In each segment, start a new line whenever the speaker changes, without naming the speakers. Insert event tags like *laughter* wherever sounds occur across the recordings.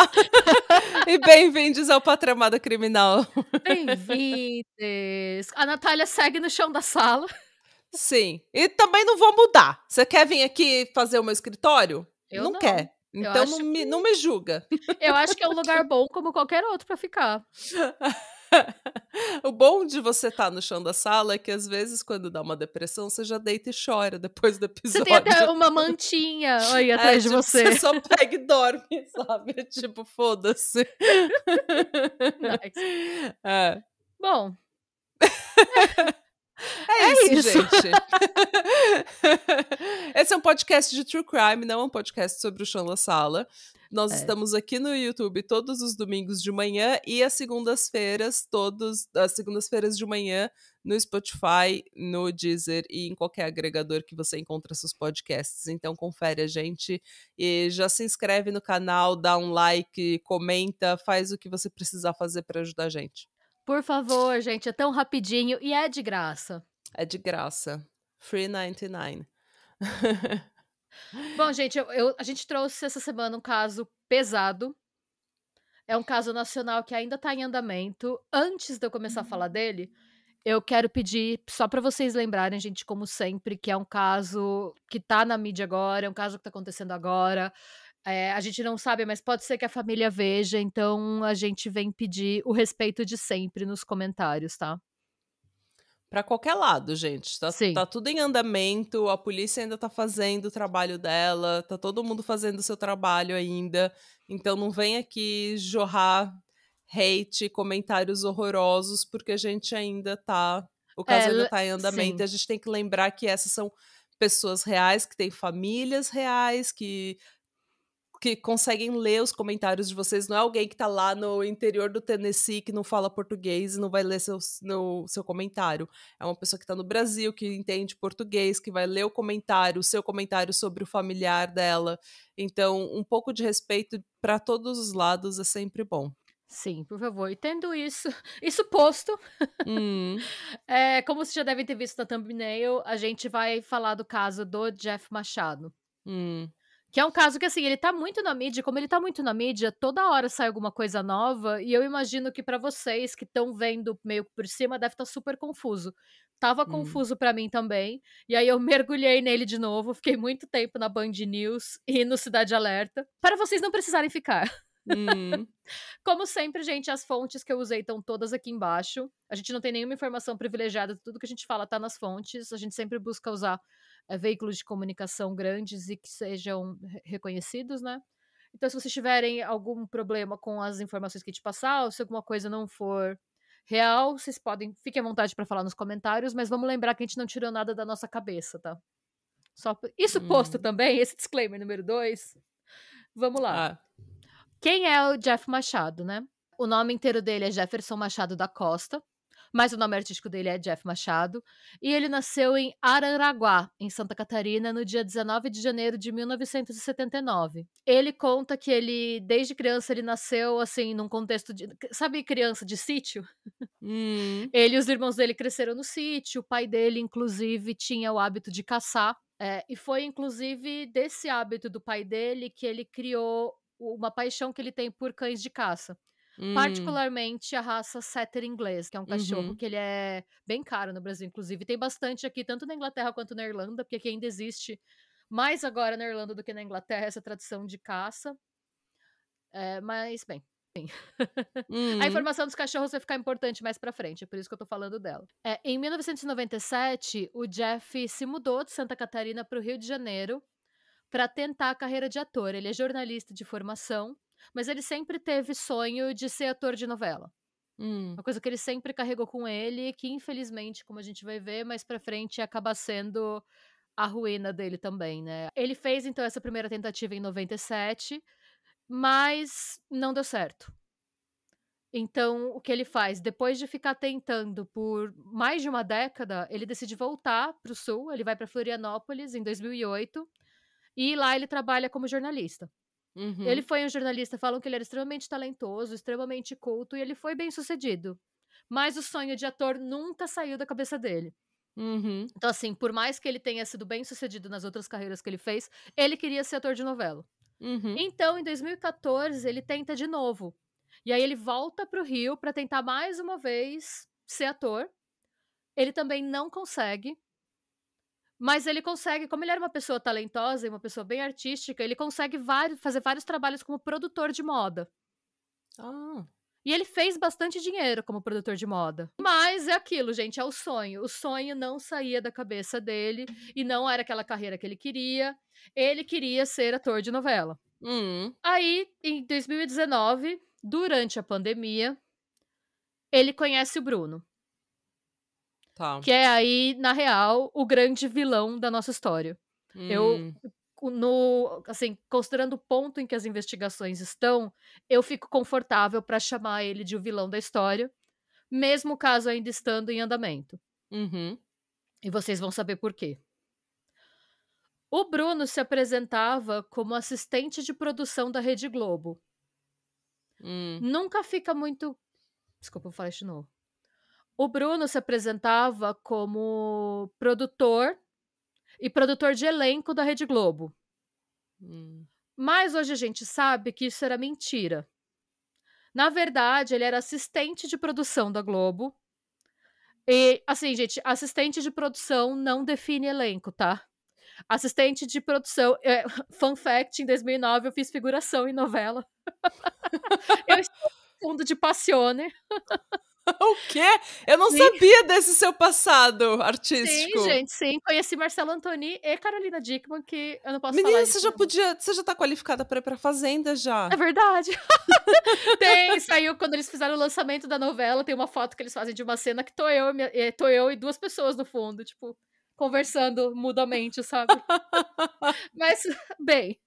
Olá! *laughs*
E bem-vindos ao Patramada Criminal.
Bem-vindos! A Natália segue no chão da sala.
Sim. E também não vou mudar. Você quer vir aqui fazer o meu escritório?
Eu
não,
não.
quer. Então não me,
que-
não me julga.
Eu acho que é um lugar bom como qualquer outro pra ficar. *laughs* *laughs*
o bom de você estar no chão da sala é que às vezes, quando dá uma depressão, você já deita e chora depois do
Você
episódio.
tem até uma mantinha aí *laughs*
É,
atrás de
tipo,
você.
só pega e dorme, *laughs* sabe? Tipo, foda-se.
Nice.
É.
Bom,
É,
É
isso,
isso.
gente. *laughs* Esse é um podcast de true crime, não é um podcast sobre o chão da sala. Nós
É.
estamos aqui no YouTube todos os domingos de manhã e às segundas-feiras, todos as segundas-feiras de manhã no Spotify, no Deezer e em qualquer agregador que você encontra seus podcasts. Então confere a gente e já se inscreve no canal, dá um like, comenta, faz o que você precisar fazer para ajudar a gente.
Por favor, gente, é tão rapidinho e é de graça.
É de graça. Free 99. *laughs*
Bom, gente, eu- eu- a gente trouxe essa semana um caso pesado. É um caso nacional que ainda tá em andamento. Antes de eu começar a falar dele, eu quero pedir, só pra vocês lembrarem, gente, como sempre, que é um caso que tá na mídia agora, é um caso que tá acontecendo agora. É, a gente não sabe, mas pode ser que a família veja, então a gente vem pedir o respeito de sempre nos comentários, tá?
Pra qualquer lado, gente. Tá, tá tudo em andamento, a polícia ainda tá fazendo o trabalho dela, tá todo mundo fazendo o seu trabalho ainda. Então não vem aqui jorrar hate, comentários horrorosos, porque a gente ainda tá. O caso
É,
ainda
le-
tá em andamento.
sim.
A gente tem que lembrar que essas são pessoas reais, que têm famílias reais, que que conseguem ler os comentários de vocês. Não é alguém que tá lá no interior do Tennessee que não fala português e não vai ler seu, no, seu comentário. É uma pessoa que tá no Brasil, que entende português, que vai ler o comentário, o seu comentário sobre o familiar dela. Então, um pouco de respeito para todos os lados é sempre bom.
Sim, por favor. E tendo isso, *laughs* isso posto,
Hum, *laughs*
É, como vocês já devem ter visto na thumbnail, a gente vai falar do caso do Jeff Machado.
hum.
Que é um caso que, assim, ele tá muito na mídia. Como ele tá muito na mídia, toda hora sai alguma coisa nova. E eu imagino que pra vocês que estão vendo meio por cima, deve estar super confuso. Tava
Hum.
confuso pra mim também. E aí eu mergulhei nele de novo. Fiquei muito tempo na Band News e no Cidade Alerta. Para vocês não precisarem ficar.
hum. *laughs*
Como sempre, gente, as fontes que eu usei estão todas aqui embaixo. A gente não tem nenhuma informação privilegiada, tudo que a gente fala tá nas fontes. A gente sempre busca usar veículos de comunicação grandes e que sejam re- reconhecidos, né? Então, se vocês tiverem algum problema com as informações que te passar, ou se alguma coisa não for real, vocês podem, fiquem à vontade para falar nos comentários, mas vamos lembrar que a gente não tirou nada da nossa cabeça, tá? Só isso posto
Hum.
também, esse disclaimer número dois. Vamos lá.
Ah,
Quem é o Jeff Machado, né? O nome inteiro dele é Jefferson Machado da Costa, mas o nome artístico dele é Jeff Machado. E ele nasceu em Araranguá, em Santa Catarina, no dia 19 de janeiro de 1979. Ele conta que ele, desde criança, ele nasceu assim, num contexto de. Sabe, criança de sítio?
hum.
Ele e os irmãos dele cresceram no sítio. O pai dele, inclusive, tinha o hábito de caçar. é, e foi, inclusive, desse hábito do pai dele que ele criou uma paixão que ele tem por cães de caça.
Hum.
Particularmente a raça Setter inglês, que é um cachorro
Uhum.
que ele é bem caro no Brasil, inclusive. Tem bastante aqui, tanto na Inglaterra quanto na Irlanda, porque aqui ainda existe mais agora na Irlanda do que na Inglaterra essa tradição de caça. É, mas, bem,
Hum. *laughs*
a informação dos cachorros vai ficar importante mais pra frente, é por isso que eu tô falando dela. É, em 1997, o Jeff se mudou de Santa Catarina para o Rio de Janeiro para tentar a carreira de ator. Ele é jornalista de formação, mas ele sempre teve sonho de ser ator de novela.
Hum.
Uma coisa que ele sempre carregou com ele, que infelizmente, como a gente vai ver mais pra frente, acaba sendo a ruína dele também, né? Ele fez então essa primeira tentativa em 97, mas não deu certo. Então, o que ele faz? Depois de ficar tentando por mais de uma década, ele decide voltar para o sul. Ele vai para Florianópolis em 2008 e lá ele trabalha como jornalista.
Uhum.
Ele foi um jornalista, falam que ele era extremamente talentoso, extremamente culto e ele foi bem sucedido. Mas o sonho de ator nunca saiu da cabeça dele.
Uhum.
Então, assim, por mais que ele tenha sido bem sucedido nas outras carreiras que ele fez, ele queria ser ator de novela.
Uhum.
Então, em 2014, ele tenta de novo. E aí ele volta pro Rio para tentar mais uma vez ser ator. Ele também não consegue. Mas ele consegue, como ele era uma pessoa talentosa e uma pessoa bem artística, ele consegue vários, fazer vários trabalhos como produtor de moda.
Ah.
E ele fez bastante dinheiro como produtor de moda. Mas é aquilo, gente, é o sonho. O sonho não saía da cabeça dele e não era aquela carreira que ele queria. Ele queria ser ator de novela.
Hum.
Aí, em 2019, durante a pandemia, ele conhece o Bruno.
Tá.
Que é aí, na real, o grande vilão da nossa história. Eu,
Hum.
no, assim, considerando o ponto em que as investigações estão, eu fico confortável para chamar ele de o vilão da história, mesmo o caso ainda estando em andamento.
Uhum.
E vocês vão saber por quê. O Bruno se apresentava como assistente de produção da Rede Globo.
Hum.
Nunca fica muito. Desculpa, eu falei de novo. O Bruno se apresentava como produtor e produtor de elenco da Rede Globo.
Hum.
Mas hoje a gente sabe que isso era mentira. Na verdade, ele era assistente de produção da Globo. E, assim, gente, assistente de produção não define elenco, tá? Assistente de produção. é, *laughs* fun fact: em 2009 eu fiz figuração em novela. *laughs* eu estou no fundo de Passione. *laughs*
O quê? Eu não
Sim.
sabia desse seu passado artístico.
Sim, gente, sim. Conheci Marcelo Antoni e Carolina Dickman, que eu não posso
Menina,
falar.
você
disso,
já podia. Você já tá qualificada pra ir pra fazenda já.
É verdade. *laughs* tem, saiu quando eles fizeram o lançamento da novela, tem uma foto que eles fazem de uma cena que tô eu, minha- eh, tô eu e duas pessoas no fundo, tipo, conversando mudamente, sabe? *laughs* Mas, bem,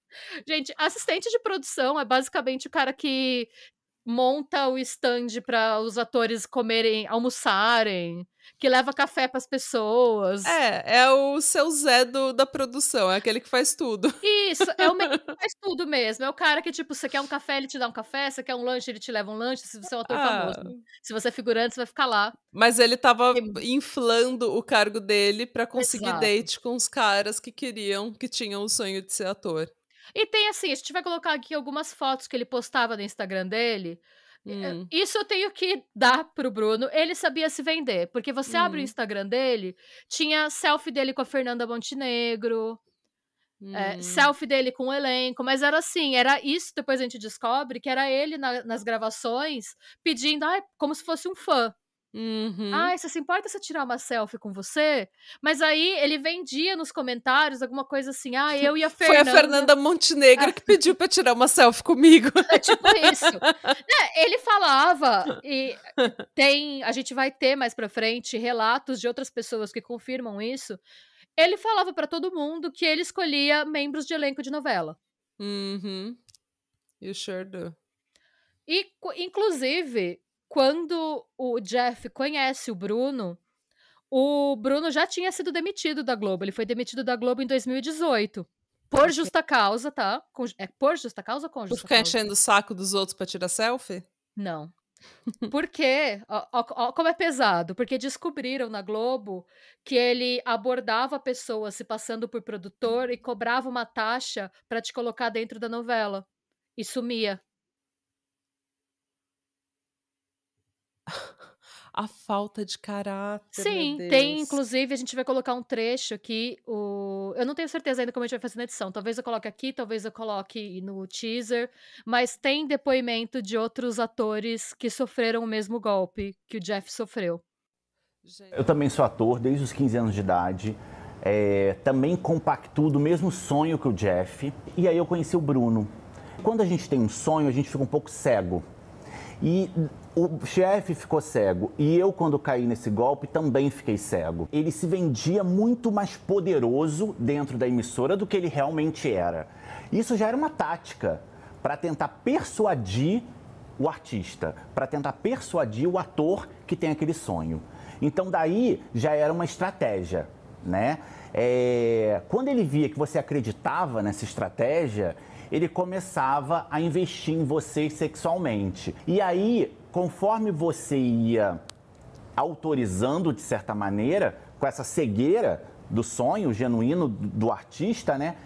gente, assistente de produção é basicamente o cara que monta o stand para os atores comerem, almoçarem, que leva café para as pessoas.
É, é o seu Zé do, da produção, é aquele que faz tudo. *laughs*
Isso, é o meio que faz tudo mesmo. É o cara que, tipo, você quer um café, ele te dá um café, você quer um lanche, ele te leva um lanche, se você é um ator
Ah.
famoso. Se você é figurante, você vai ficar lá.
Mas ele tava inflando o cargo dele pra conseguir
Exato.
date com os caras que queriam, que tinham o sonho de ser ator.
E tem assim, a gente vai colocar aqui algumas fotos que ele postava no Instagram dele.
Hum.
Isso eu tenho que *laughs* dar pro Bruno. Ele sabia se vender. Porque você abre o
Hum.
Instagram dele, tinha selfie dele com a Fernanda Montenegro, é,
Hum.
selfie dele com o elenco, mas era assim, era isso, depois a gente descobre que era ele na- nas gravações pedindo, ai, como se fosse um fã.
Uhum.
Ai, você se importa se eu tirar uma selfie com você? Mas aí ele vendia nos comentários alguma coisa assim, ah, *laughs* eu e a
Foi
Fernanda.
a Fernanda Montenegro que pediu pra tirar uma selfie comigo. *laughs*
É tipo isso. É, ele falava, e tem. A gente vai ter mais pra frente relatos de outras pessoas que confirmam isso. Ele falava pra todo mundo que ele escolhia membros de elenco de novela.
Uhum. You sure do.
E, inclusive, quando o Jeff conhece o Bruno, o Bruno já tinha sido demitido da Globo. Ele foi demitido da Globo em 2018. Por justa causa, tá? Com- é por justa causa ou com
Por
justa
ficar
causa?
enchendo o saco dos outros pra tirar selfie?
Não. Porque, ó, ó, ó como é pesado, porque descobriram na Globo que ele abordava pessoas se passando por produtor e cobrava uma taxa pra te colocar dentro da novela. E sumia. *laughs*
A falta de caráter.
Sim,
meu
tem, inclusive, a gente vai colocar um trecho aqui. O... Eu não tenho certeza ainda como a gente vai fazer na edição. Talvez eu coloque aqui, talvez eu coloque no teaser. Mas tem depoimento de outros atores que sofreram o mesmo golpe que o Jeff sofreu.
Eu também sou ator desde os 15 anos de idade. É, também compactuo do mesmo sonho que o Jeff. E aí eu conheci o Bruno. Quando a gente tem um sonho, a gente fica um pouco cego. E o chefe ficou cego. E eu, quando caí nesse golpe, também fiquei cego. Ele se vendia muito mais poderoso dentro da emissora do que ele realmente era. Isso já era uma tática para tentar persuadir o artista, para tentar persuadir o ator que tem aquele sonho. Então daí já era uma estratégia, né? É, Quando ele via que você acreditava nessa estratégia, ele começava a investir em você sexualmente. E aí, conforme você ia autorizando de certa maneira, com essa cegueira do sonho genuíno do artista, né?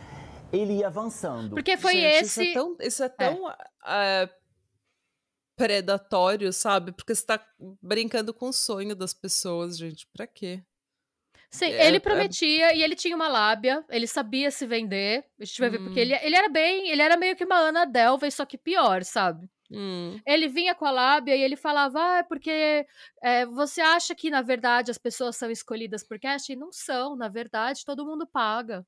ele ia avançando.
Porque foi
Gente,
esse.
Isso é tão, isso é tão é, predatório, sabe? Porque você tá brincando com o sonho das pessoas, gente. Pra quê?
Sim,
É-
ele
é-
prometia e ele tinha uma lábia, ele sabia se vender. A gente vai ver, porque
Hum.
ele, ele era bem. Ele era meio que uma Ana Delvey, só que pior, sabe?
Hum,
Ele vinha com a lábia e ele falava, ah, é porque é, você acha que, na verdade, as pessoas são escolhidas por casting? Não são, na verdade, todo mundo paga.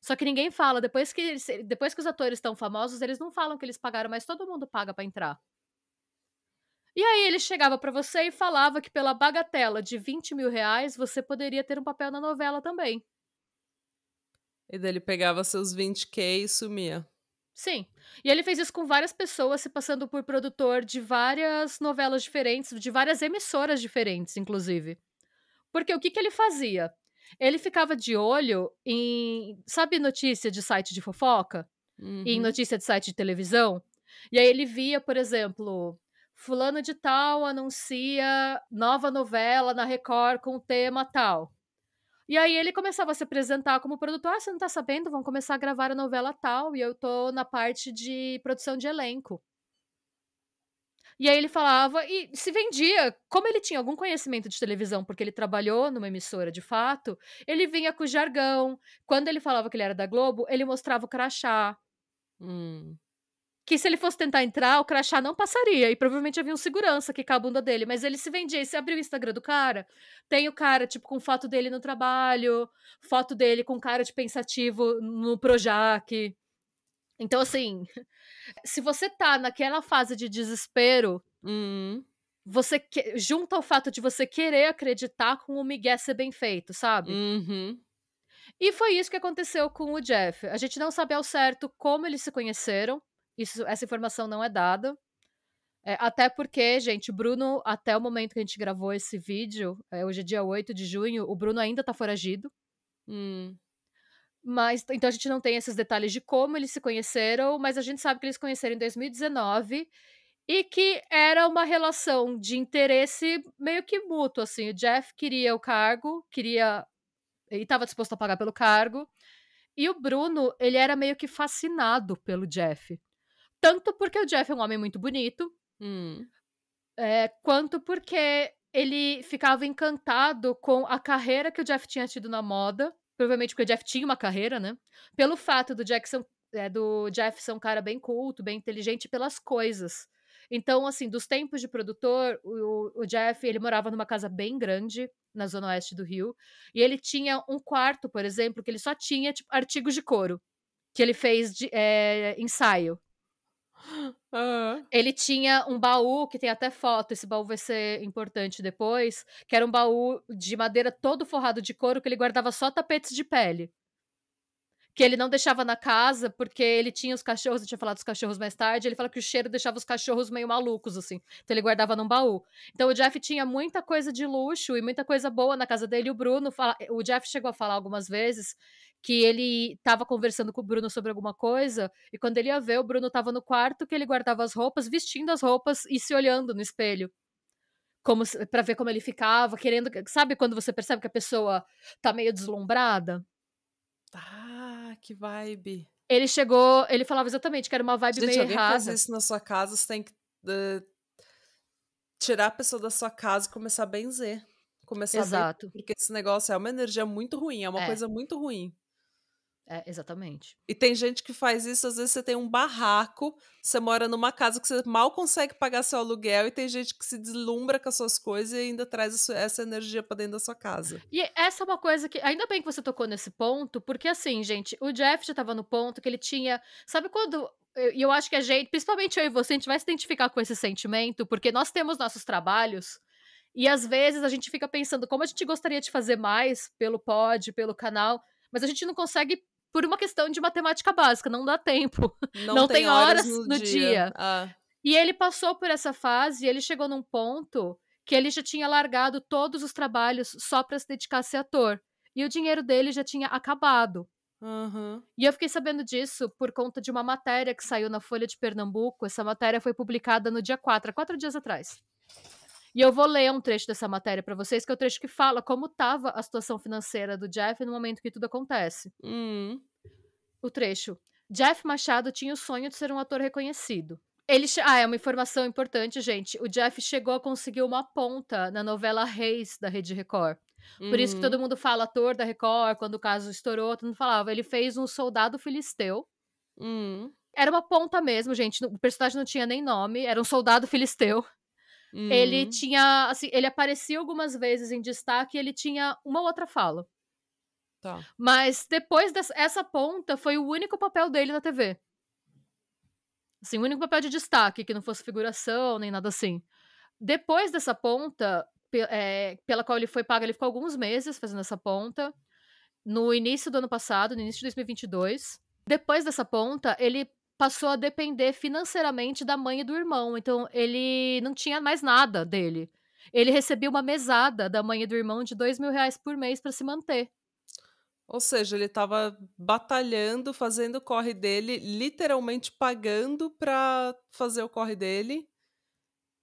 Só que ninguém fala, depois que, eles- depois que os atores estão famosos, eles não falam que eles pagaram, mas todo mundo paga pra entrar. E aí ele chegava pra você e falava que pela bagatela de 20 mil reais, você poderia ter um papel na novela também.
E daí ele pegava seus 20k e sumia.
Sim. E ele fez isso com várias pessoas, se passando por produtor de várias novelas diferentes, de várias emissoras diferentes, inclusive. Porque o que, que ele fazia? Ele ficava de olho em. Sabe notícia de site de fofoca? E em
Uhum.
notícia de site de televisão? E aí ele via, por exemplo, Fulano de Tal anuncia nova novela na Record com o tema tal. E aí ele começava a se apresentar como produtor. Ah, você não tá sabendo? Vão começar a gravar a novela tal. E eu tô na parte de produção de elenco. E aí ele falava e se vendia. Como ele tinha algum conhecimento de televisão, porque ele trabalhou numa emissora de fato, ele vinha com jargão. Quando ele falava que ele era da Globo, ele mostrava o crachá.
Hum.
Que se ele fosse tentar entrar, o crachá não passaria. E provavelmente havia um segurança que com a bunda dele. Mas ele se vendia. E você abriu o Instagram do cara, tem o cara, tipo, com foto dele no trabalho, foto dele com cara de pensativo no Projac. Então, assim, *laughs* se você tá naquela fase de desespero,
Hum.
você que... junta o fato de você querer acreditar com o Miguel ser bem feito, sabe?
Uhum.
E foi isso que aconteceu com o Jeff. A gente não sabe ao certo como eles se conheceram. Isso, essa informação não é dada. É, até porque, gente, o Bruno, até o momento que a gente gravou esse vídeo, é, hoje é dia 8 de junho, o Bruno ainda tá foragido.
Hum.
Mas, então a gente não tem esses detalhes de como eles se conheceram, mas a gente sabe que eles se conheceram em 2019 e que era uma relação de interesse meio que mútuo, assim. O Jeff queria o cargo, queria e estava disposto a pagar pelo cargo. E o Bruno, ele era meio que fascinado pelo Jeff. Tanto porque o Jeff é um homem muito bonito,
Hum.
é, quanto porque ele ficava encantado com a carreira que o Jeff tinha tido na moda. Provavelmente porque o Jeff tinha uma carreira, né? Pelo fato do, Jackson, é, do Jeff ser um cara bem culto, bem inteligente pelas coisas. Então, assim, dos tempos de produtor, o, o Jeff, ele morava numa casa bem grande, na zona oeste do Rio, e ele tinha um quarto, por exemplo, que ele só tinha, tipo, artigos de couro, que ele fez de, é, ensaio.
Ah.
Ele tinha um baú, que tem até foto, esse baú vai ser importante depois, que era um baú de madeira todo forrado de couro, que ele guardava só tapetes de pele. Que ele não deixava na casa, porque ele tinha os cachorros, eu tinha falado dos cachorros mais tarde, ele fala que o cheiro deixava os cachorros meio malucos, assim. Então ele guardava num baú. Então o Jeff tinha muita coisa de luxo e muita coisa boa na casa dele. E o Bruno, fala, o Jeff chegou a falar algumas vezes que ele estava conversando com o Bruno sobre alguma coisa, e quando ele ia ver, o Bruno estava no quarto que ele guardava as roupas, vestindo as roupas e se olhando no espelho. Como para ver como ele ficava, querendo, sabe quando você percebe que a pessoa tá meio deslumbrada?
Ah, que vibe.
Ele chegou, ele falava exatamente que era uma vibe
Gente,
meio
alguém
errada.
faz isso na sua casa, você tem que eh, tirar a pessoa da sua casa e começar a benzer. Começar a
Exato.
benzer, porque esse negócio é uma energia muito ruim, é uma
É.
coisa muito ruim.
É, exatamente.
E tem gente que faz isso, às vezes você tem um barraco, você mora numa casa que você mal consegue pagar seu aluguel, e tem gente que se deslumbra com as suas coisas e ainda traz essa energia pra dentro da sua casa.
E essa é uma coisa que. Ainda bem que você tocou nesse ponto, porque assim, gente, o Jeff já tava no ponto que ele tinha. Sabe quando. E eu acho que a gente, principalmente eu e você, a gente vai se identificar com esse sentimento, porque nós temos nossos trabalhos. E às vezes a gente fica pensando como a gente gostaria de fazer mais pelo pod, pelo canal, mas a gente não consegue por uma questão de matemática básica, não dá tempo. *laughs* Não tem horas no dia.
Ah,
E ele passou por essa fase e ele chegou num ponto que ele já tinha largado todos os trabalhos só para se dedicar a ser ator. E o dinheiro dele já tinha acabado.
aham.
E eu fiquei sabendo disso por conta de uma matéria que saiu na Folha de Pernambuco. Essa matéria foi publicada no dia 4, há quatro dias atrás. E eu vou ler um trecho dessa matéria para vocês, que é o trecho que fala como estava a situação financeira do Jeff no momento que tudo acontece.
Hum.
o trecho. Jeff Machado tinha o sonho de ser um ator reconhecido. Ele ah, é uma informação importante, gente. O Jeff chegou a conseguir uma ponta na novela Reis da Rede Record. Por uhum. isso que todo uhum. mundo fala ator da Record, quando o caso estourou, todo mundo falava. Ele fez um soldado filisteu.
Uhum.
Era uma ponta mesmo, gente. O personagem não tinha nem nome, era um soldado filisteu. Uhum. Ele tinha, assim, ele aparecia algumas vezes em destaque e ele tinha uma outra fala.
Tá.
Mas depois dessa ponta foi o único papel dele na TV. Assim, o único papel de destaque, que não fosse figuração nem nada assim. Depois dessa ponta, é, pela qual ele foi pago, ele ficou alguns meses fazendo essa ponta. No início do ano passado, no início de 2022. Depois dessa ponta, ele passou a depender financeiramente da mãe e do irmão. Então, ele não tinha mais nada dele. Ele recebia uma mesada da mãe e do irmão de dois mil reais por mês para se manter.
Ou seja, ele estava batalhando, fazendo o corre dele, literalmente pagando para fazer o corre dele.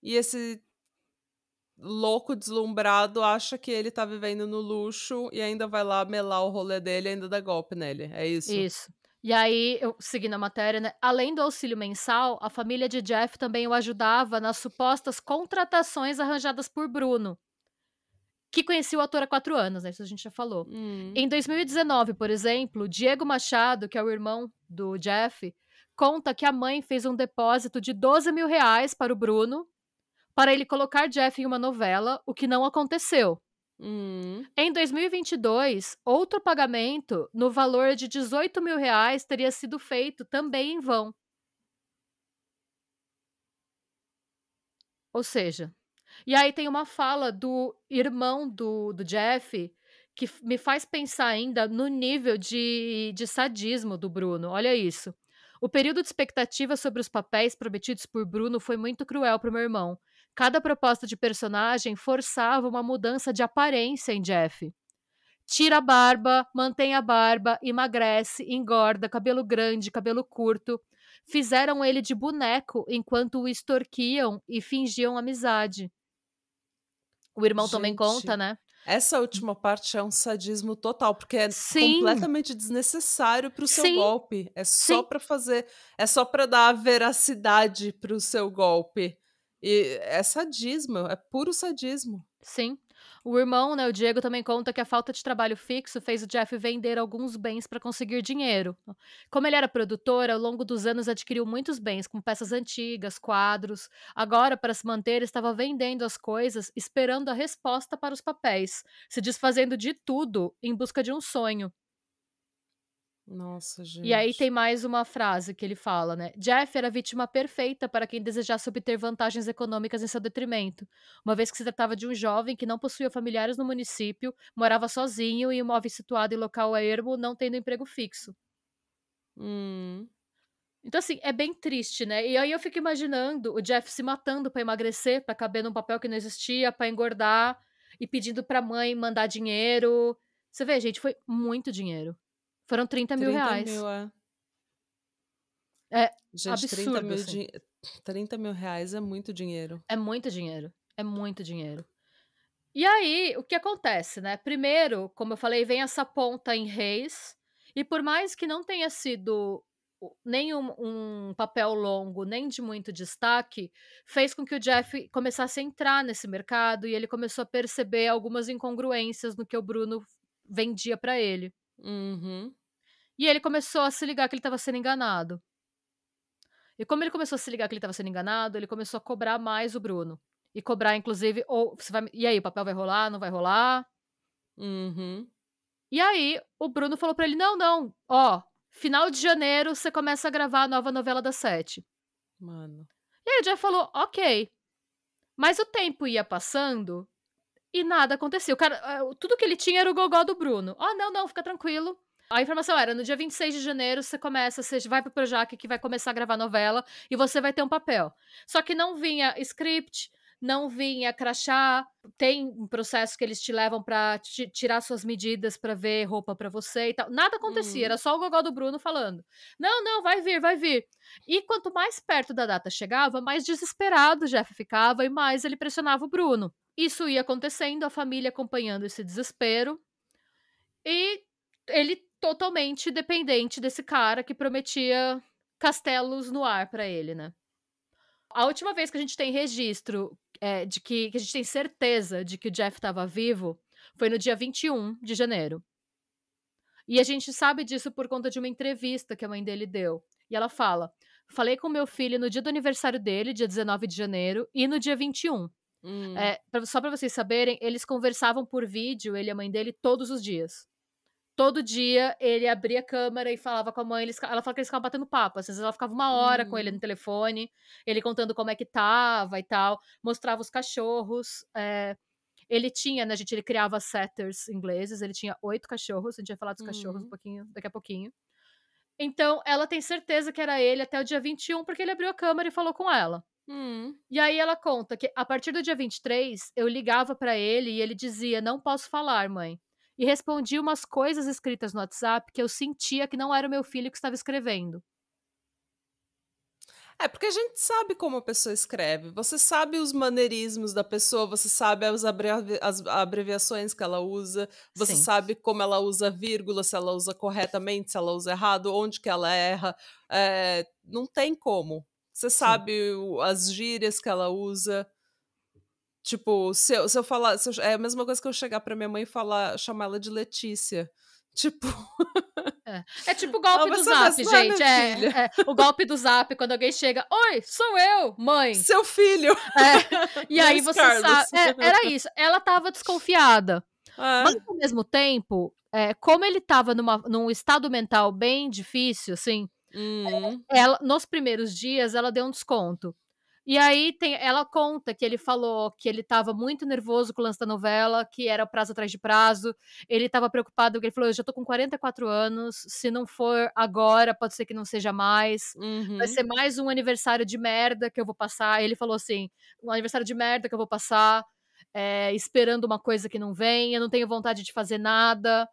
E esse louco deslumbrado acha que ele tá vivendo no luxo e ainda vai lá melar o rolê dele e ainda dá golpe nele. É isso?
Isso. E aí, eu seguindo a matéria, né? Além do auxílio mensal, a família de Jeff também o ajudava nas supostas contratações arranjadas por Bruno que conhecia o ator há quatro anos, né? Isso a gente já falou.
Hum.
Em 2019, por exemplo, Diego Machado, que é o irmão do Jeff, conta que a mãe fez um depósito de 12 mil reais para o Bruno para ele colocar Jeff em uma novela, o que não aconteceu.
Hum.
Em 2022, outro pagamento no valor de 18 mil reais teria sido feito também em vão. Ou seja, e aí tem uma fala do irmão do, do Jeff que me faz pensar ainda no nível de, de sadismo do Bruno. Olha isso. O período de expectativa sobre os papéis prometidos por Bruno foi muito cruel para o meu irmão. Cada proposta de personagem forçava uma mudança de aparência em Jeff. Tira a barba, mantém a barba, emagrece, engorda, cabelo grande, cabelo curto. Fizeram ele de boneco enquanto o extorquiam e fingiam amizade. O irmão Gente, também conta, né?
Essa última parte é um sadismo total, porque é Sim. completamente desnecessário para o seu Sim. golpe. É só para fazer, é só para dar a veracidade para o seu golpe. E é sadismo, é puro sadismo.
Sim. O irmão, né, o Diego, também conta que a falta de trabalho fixo fez o Jeff vender alguns bens para conseguir dinheiro. Como ele era produtor, ao longo dos anos adquiriu muitos bens, como peças antigas, quadros. Agora, para se manter, estava vendendo as coisas, esperando a resposta para os papéis, se desfazendo de tudo em busca de um sonho.
Nossa, gente.
E aí tem mais uma frase que ele fala, né? Jeff era a vítima perfeita para quem desejasse obter vantagens econômicas em seu detrimento, uma vez que se tratava de um jovem que não possuía familiares no município, morava sozinho em um imóvel situado em local ermo, não tendo emprego fixo.
Hum.
Então, assim, é bem triste, né? E aí eu fico imaginando o Jeff se matando para emagrecer, para caber num papel que não existia, para engordar, e pedindo pra mãe mandar dinheiro. Você vê, gente, foi muito dinheiro. Foram 30 mil 30 reais. Mil, é. É Gente, absurdo. 30 mil, assim.
30 mil reais é muito dinheiro.
É muito dinheiro. É muito dinheiro. E aí, o que acontece, né? Primeiro, como eu falei, vem essa ponta em Reis. E por mais que não tenha sido nem um, um, papel longo, nem de muito destaque, fez com que o Jeff começasse a entrar nesse mercado e ele começou a perceber algumas incongruências no que o Bruno vendia para ele.
Uhum.
E ele começou a se ligar que ele estava sendo enganado. E como ele começou a se ligar que ele estava sendo enganado, ele começou a cobrar mais o Bruno. E cobrar, inclusive, ou você vai. E aí, o papel vai rolar? Não vai rolar?
Uhum.
E aí, o Bruno falou para ele: não, não, ó, final de janeiro você começa a gravar a nova novela da Sete.
Mano.
E aí o Jeff falou: ok. Mas o tempo ia passando e nada aconteceu. O cara, eh, tudo que ele tinha era o gogó do Bruno. Ó, oh, não, não, fica tranquilo. A informação era, no dia 26 de janeiro, você começa, você vai pro Projac que vai começar a gravar novela e você vai ter um papel. Só que não vinha script, não vinha crachá, tem um processo que eles te levam para tirar suas medidas para ver roupa para você e tal. Nada acontecia, hum. era só o gogó do Bruno falando: "Não, não, vai vir, vai vir". E quanto mais perto da data chegava, mais desesperado o Jeff ficava e mais ele pressionava o Bruno. Isso ia acontecendo, a família acompanhando esse desespero. E ele totalmente dependente desse cara que prometia castelos no ar pra ele, né? A última vez que a gente tem registro é, de que, que a gente tem certeza de que o Jeff estava vivo foi no dia 21 de janeiro. E a gente sabe disso por conta de uma entrevista que a mãe dele deu. E ela fala: Falei com meu filho no dia do aniversário dele, dia 19 de janeiro, e no dia 21.
Hum.
É, pra- só pra vocês saberem, eles conversavam por vídeo, ele e a mãe dele, todos os dias. Todo dia ele abria a câmera e falava com a mãe. Eles, ela fala que eles ficavam batendo papo. Às vezes ela ficava uma hora com ele
Uhum.
no telefone, ele contando como é que tava e tal, mostrava os cachorros. é, ele tinha, né, gente? Ele criava setters ingleses, ele tinha oito cachorros. A gente vai falar dos cachorros
Uhum.
um pouquinho, daqui a pouquinho. Então, ela tem certeza que era ele até o dia 21, porque ele abriu a câmera e falou com ela.
Hum.
E aí ela conta que a partir do dia 23, eu ligava pra ele e ele dizia: "Não posso falar, mãe". E respondia umas coisas escritas no WhatsApp que eu sentia que não era o meu filho que estava escrevendo.
É, porque a gente sabe como a pessoa escreve. Você sabe os maneirismos da pessoa, você sabe as, abrevi- as abreviações que ela usa, você
Sim.
sabe como ela usa vírgula, se ela usa corretamente, se ela usa errado, onde que ela erra. É, não tem como. Você sabe as gírias que ela usa. Tipo, se eu, se eu falar. se eu- é a mesma coisa que eu chegar pra minha mãe e falar, chamar ela de Letícia. *laughs* Tipo,
É tipo o golpe
vai
do zap,
"Isso não é
gente. É,
filha."
é, o golpe do zap, quando alguém chega, oi, sou eu, mãe.
seu filho!
É, *laughs* e aí você
Carlos.
sabe. é, era isso. Ela tava desconfiada.
É.
Mas ao mesmo tempo, é, como ele tava numa, num estado mental bem difícil, assim,
Hum,
ela, nos primeiros dias, ela deu um desconto. E aí tem, ela conta que ele falou que ele estava muito nervoso com o lance da novela, que era prazo atrás de prazo. Ele estava preocupado, porque ele falou: Eu já tô com 44 anos, se não for agora, pode ser que não seja mais.
uhum.
Vai ser mais um aniversário de merda que eu vou passar. Ele falou assim: um aniversário de merda que eu vou passar, é, esperando uma coisa que não vem, eu não tenho vontade de fazer nada.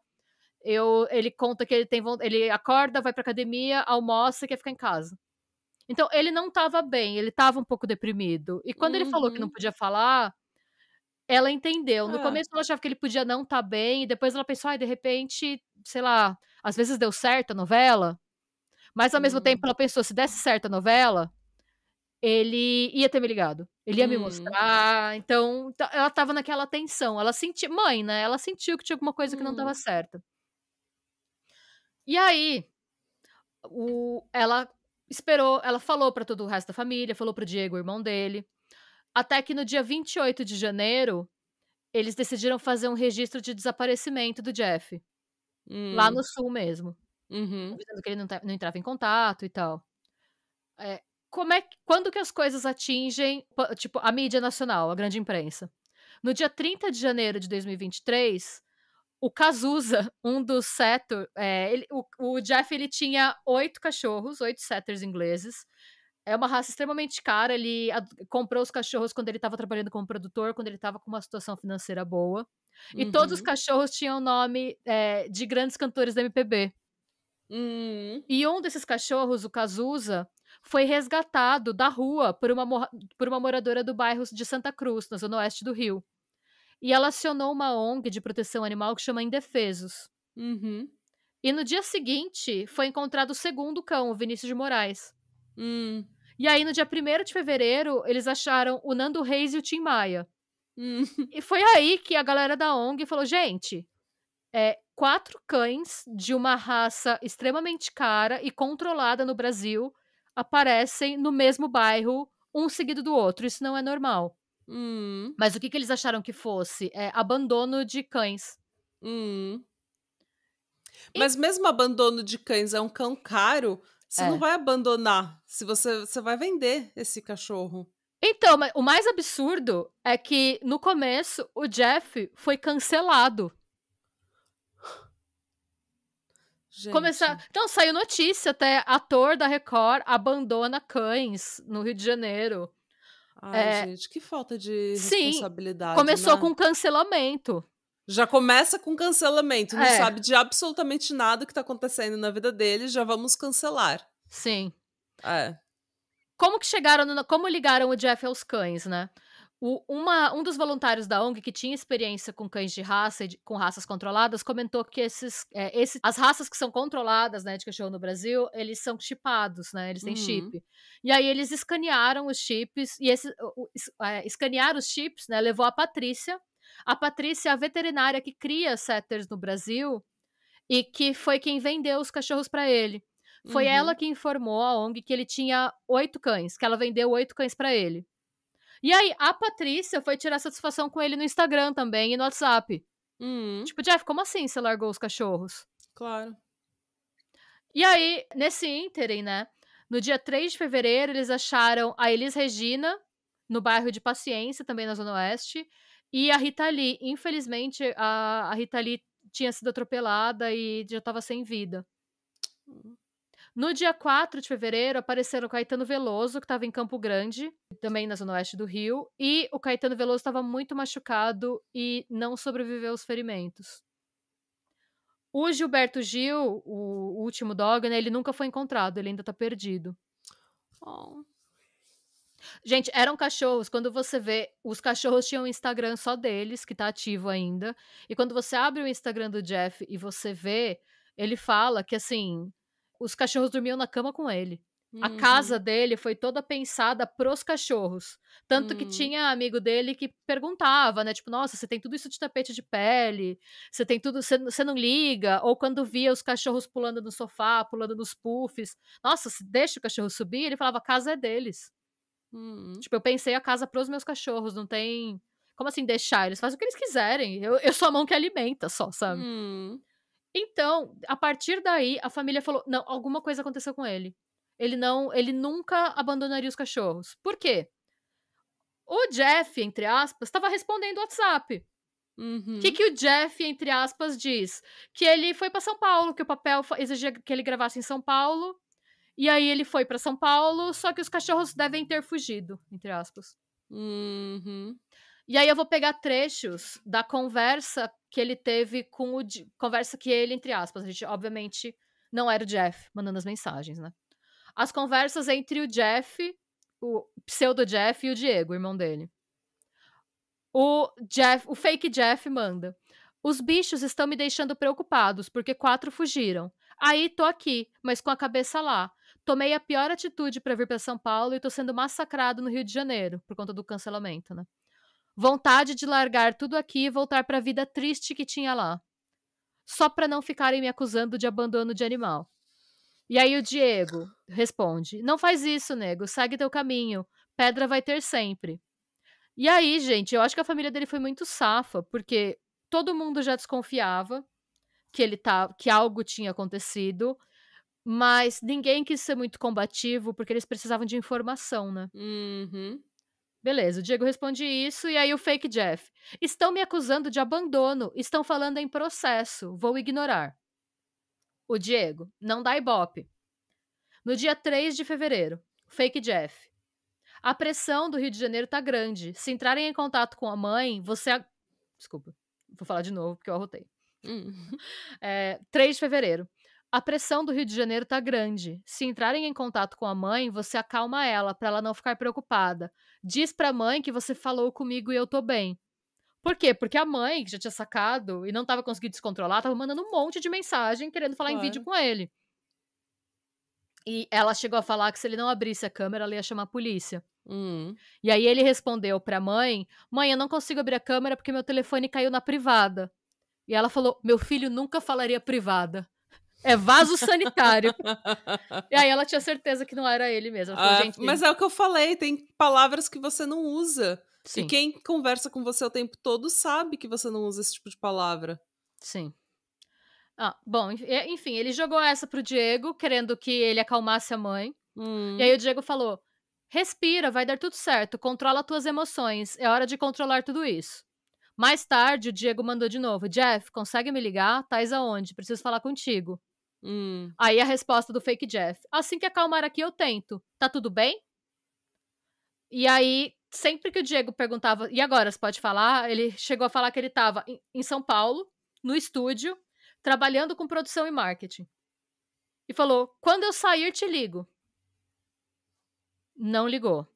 Eu, ele conta que ele tem ele acorda, vai pra academia, almoça e quer ficar em casa. Então, ele não tava bem, ele tava um pouco deprimido. E quando ele falou que não
Uhum.
podia falar, ela entendeu. No
É.
começo ela achava que ele podia não estar bem, e depois ela pensou, ai, de repente, sei lá, às vezes deu certo a novela. Mas ao mesmo
Hum.
tempo ela pensou, se desse certo a novela, ele ia ter me ligado. Ele ia me
Hum.
mostrar. Então, tá- ela tava naquela tensão. Ela sentiu, mãe, né? Ela sentiu que tinha alguma coisa que não
Hum.
tava certa. E aí, o, ela esperou, ela falou pra todo o resto da família, falou pro Diego, o irmão dele. Até que no dia 28 de janeiro, eles decidiram fazer um registro de desaparecimento do Jeff. Lá
Hum,
no sul mesmo.
uhum.
Que ele não, tá- não entrava em contato e tal. É, como é, que- quando que as coisas atingem, tipo, a mídia nacional, a grande imprensa? No dia 30 de janeiro de 2023, o Cazuza, um dos setter, é, ele- o, o Jeff ele tinha oito cachorros, oito setters ingleses. É uma raça extremamente cara. Ele comprou os cachorros quando ele estava trabalhando como produtor, quando ele estava com uma situação financeira boa. E todos os
Uhum.
cachorros tinham nome é, de grandes cantores da MPB.
Hum,
E um desses cachorros, o Cazuza, foi resgatado da rua por uma, por uma moradora do bairro de Santa Cruz, na zona oeste do Rio. E ela acionou uma ONG de proteção animal que chama Indefesos.
uhum.
E no dia seguinte, foi encontrado o segundo cão, o Vinícius de Moraes.
Hum,
E aí, no dia 1 de fevereiro, eles acharam o Nando Reis e o Tim Maia.
hum. *laughs*
E foi aí que a galera da ONG falou: gente, é, quatro cães de uma raça extremamente cara e controlada no Brasil aparecem no mesmo bairro, um seguido do outro. Isso não é normal.
Hum,
Mas o que, que eles acharam que fosse? É abandono de cães.
hum. Mas mesmo abandono de cães é um cão caro, você
É.
não vai abandonar. Se você, você vai vender esse cachorro.
Então, o mais absurdo é que no começo o Jeff foi cancelado.
Gente.
Começar... Então, saiu notícia até ator da Record abandona cães no Rio de Janeiro.
Ai,
é,
gente, que falta de
sim,
responsabilidade.
Começou
né?
com cancelamento.
Já começa com cancelamento. Não
É.
sabe de absolutamente nada que tá acontecendo na vida dele, já vamos cancelar.
Sim.
É.
Como que chegaram, no... como ligaram o Jeff aos cães, né? O, uma, um dos voluntários da ONG que tinha experiência com cães de raça e de, com raças controladas comentou que esses, é, esse, as raças que são controladas né, de cachorro no Brasil, eles são chipados, né? Eles têm uhum. chip. E aí eles escanearam os chips, e esse, o, é, escanear os chips né, levou a Patrícia. A Patrícia é a veterinária que cria setters no Brasil e que foi quem vendeu os cachorros para ele. Foi uhum. ela que informou a ONG que ele tinha oito cães, que ela vendeu oito cães para ele. E aí, a Patrícia foi tirar satisfação com ele no Instagram também e no WhatsApp.
Uhum.
Tipo, Jeff, como assim você largou os cachorros?
Claro.
E aí, nesse ínterim, né? No dia 3 de fevereiro, eles acharam a Elis Regina, no bairro de Paciência, também na Zona Oeste, e a Rita Lee. Infelizmente, a, a Rita Lee tinha sido atropelada e já estava sem vida. Uhum. No dia 4 de fevereiro, apareceram o Caetano Veloso, que estava em Campo Grande, também na zona oeste do Rio, e o Caetano Veloso estava muito machucado e não sobreviveu aos ferimentos. O Gilberto Gil, o último dog, né, ele nunca foi encontrado, ele ainda está perdido.
Oh.
Gente, eram cachorros. Quando você vê, os cachorros tinham um Instagram só deles, que tá ativo ainda. E quando você abre o Instagram do Jeff e você vê, ele fala que assim, os cachorros dormiam na cama com ele. Uhum. A casa dele foi toda pensada pros cachorros. Tanto uhum. que tinha amigo dele que perguntava, né? Tipo, nossa, você tem tudo isso de tapete de pele, você tem tudo, você, você não liga. Ou quando via os cachorros pulando no sofá, pulando nos puffs. Nossa, se deixa o cachorro subir, ele falava, a casa é deles.
Uhum.
Tipo, eu pensei a casa pros meus cachorros, não tem. Como assim deixar? Eles fazem o que eles quiserem. Eu, eu sou a mão que alimenta só, sabe?
Hum.
Então, a partir daí, a família falou: não, alguma coisa aconteceu com ele. Ele não, ele nunca abandonaria os cachorros. Por quê? O Jeff, entre aspas, estava respondendo o WhatsApp. O
uhum.
que, que o Jeff, entre aspas, diz? Que ele foi para São Paulo, que o papel exigia que ele gravasse em São Paulo. E aí ele foi para São Paulo, só que os cachorros devem ter fugido, entre aspas.
Uhum.
E aí eu vou pegar trechos da conversa que ele teve com o. Conversa que ele, entre aspas, a gente, obviamente, não era o Jeff mandando as mensagens, né? As conversas entre o Jeff, o pseudo Jeff e o Diego, irmão dele. O Jeff, o fake Jeff manda. Os bichos estão me deixando preocupados porque quatro fugiram. Aí tô aqui, mas com a cabeça lá. Tomei a pior atitude para vir para São Paulo e tô sendo massacrado no Rio de Janeiro por conta do cancelamento, né? Vontade de largar tudo aqui e voltar para a vida triste que tinha lá. Só para não ficarem me acusando de abandono de animal. E aí o Diego responde: Não faz isso, nego, segue teu caminho. Pedra vai ter sempre. E aí, gente, eu acho que a família dele foi muito safa, porque todo mundo já desconfiava que ele tá, que algo tinha acontecido, mas ninguém quis ser muito combativo porque eles precisavam de informação, né?
Uhum.
Beleza, o Diego responde isso e aí o fake Jeff. Estão me acusando de abandono, estão falando em processo, vou ignorar. O Diego, não dá ibope. No dia 3 de fevereiro, fake Jeff. A pressão do Rio de Janeiro tá grande. Se entrarem em contato com a mãe, você. A... Desculpa, vou falar de novo porque eu arrotei.
Hum. *laughs*
É, 3 de fevereiro. A pressão do Rio de Janeiro tá grande. Se entrarem em contato com a mãe, você acalma ela para ela não ficar preocupada. Diz pra mãe que você falou comigo e eu tô bem. Por quê? Porque a mãe, que já tinha sacado e não tava conseguindo descontrolar, tava mandando um monte de mensagem querendo falar claro. em vídeo com ele. E ela chegou a falar que se ele não abrisse a câmera, ela ia chamar a polícia.
Hum.
E aí ele respondeu pra mãe: Mãe, eu não consigo abrir a câmera porque meu telefone caiu na privada. E ela falou: Meu filho nunca falaria privada. É vaso sanitário. e aí ela tinha certeza que não era ele mesmo. Falou,
ah, mas é o que eu falei, tem palavras que você não usa. Sim. E quem conversa com você o tempo todo sabe que você não usa esse tipo de palavra.
Sim. Ah, bom, enfim, ele jogou essa pro Diego, querendo que ele acalmasse a mãe.
Hum.
E aí o Diego falou: Respira, vai dar tudo certo, controla tuas emoções, é hora de controlar tudo isso. Mais tarde, o Diego mandou de novo: Jeff, consegue me ligar? Tais aonde? Preciso falar contigo.
Hum.
Aí a resposta do fake Jeff: Assim que acalmar aqui, eu tento. Tá tudo bem? E aí, sempre que o Diego perguntava, e agora, você pode falar? Ele chegou a falar que ele estava em São Paulo, no estúdio, trabalhando com produção e marketing. E falou: quando eu sair, te ligo. Não ligou.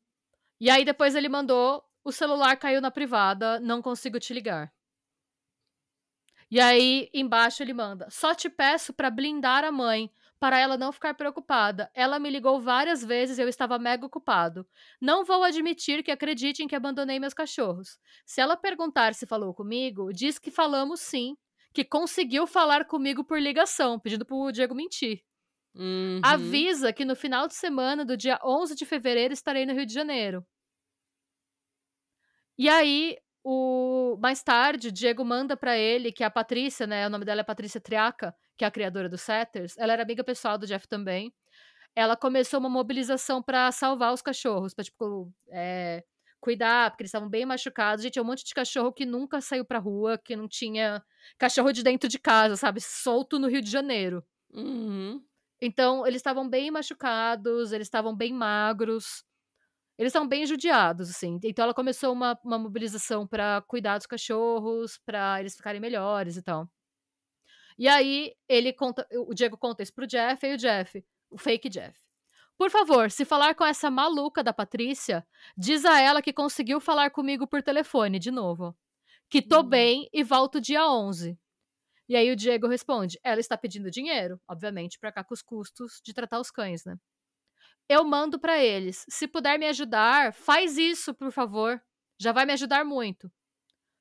E aí depois ele mandou o celular caiu na privada, não consigo te ligar. E aí, embaixo ele manda: Só te peço para blindar a mãe, para ela não ficar preocupada. Ela me ligou várias vezes e eu estava mega ocupado. Não vou admitir que acreditem que abandonei meus cachorros. Se ela perguntar se falou comigo, diz que falamos sim, que conseguiu falar comigo por ligação, pedindo pro Diego mentir.
Uhum.
Avisa que no final de semana do dia 11 de fevereiro estarei no Rio de Janeiro. E aí, o mais tarde, o Diego manda para ele que a Patrícia, né, o nome dela é Patrícia Triaca, que é a criadora do Setters, ela era amiga pessoal do Jeff também. Ela começou uma mobilização para salvar os cachorros, para tipo, é, cuidar, porque eles estavam bem machucados. Gente, é um monte de cachorro que nunca saiu pra rua, que não tinha cachorro de dentro de casa, sabe? Solto no Rio de Janeiro.
Uhum.
Então, eles estavam bem machucados, eles estavam bem magros. Eles estavam bem judiados, assim. Então, ela começou uma, uma mobilização para cuidar dos cachorros, para eles ficarem melhores e tal. E aí, ele conta, o Diego conta isso pro Jeff, e o Jeff, o fake Jeff. Por favor, se falar com essa maluca da Patrícia, diz a ela que conseguiu falar comigo por telefone de novo. Que tô
Hum.
bem e volto dia 11. E aí o Diego responde: ela está pedindo dinheiro, obviamente, para cá com os custos de tratar os cães, né? Eu mando para eles: se puder me ajudar, faz isso, por favor. Já vai me ajudar muito.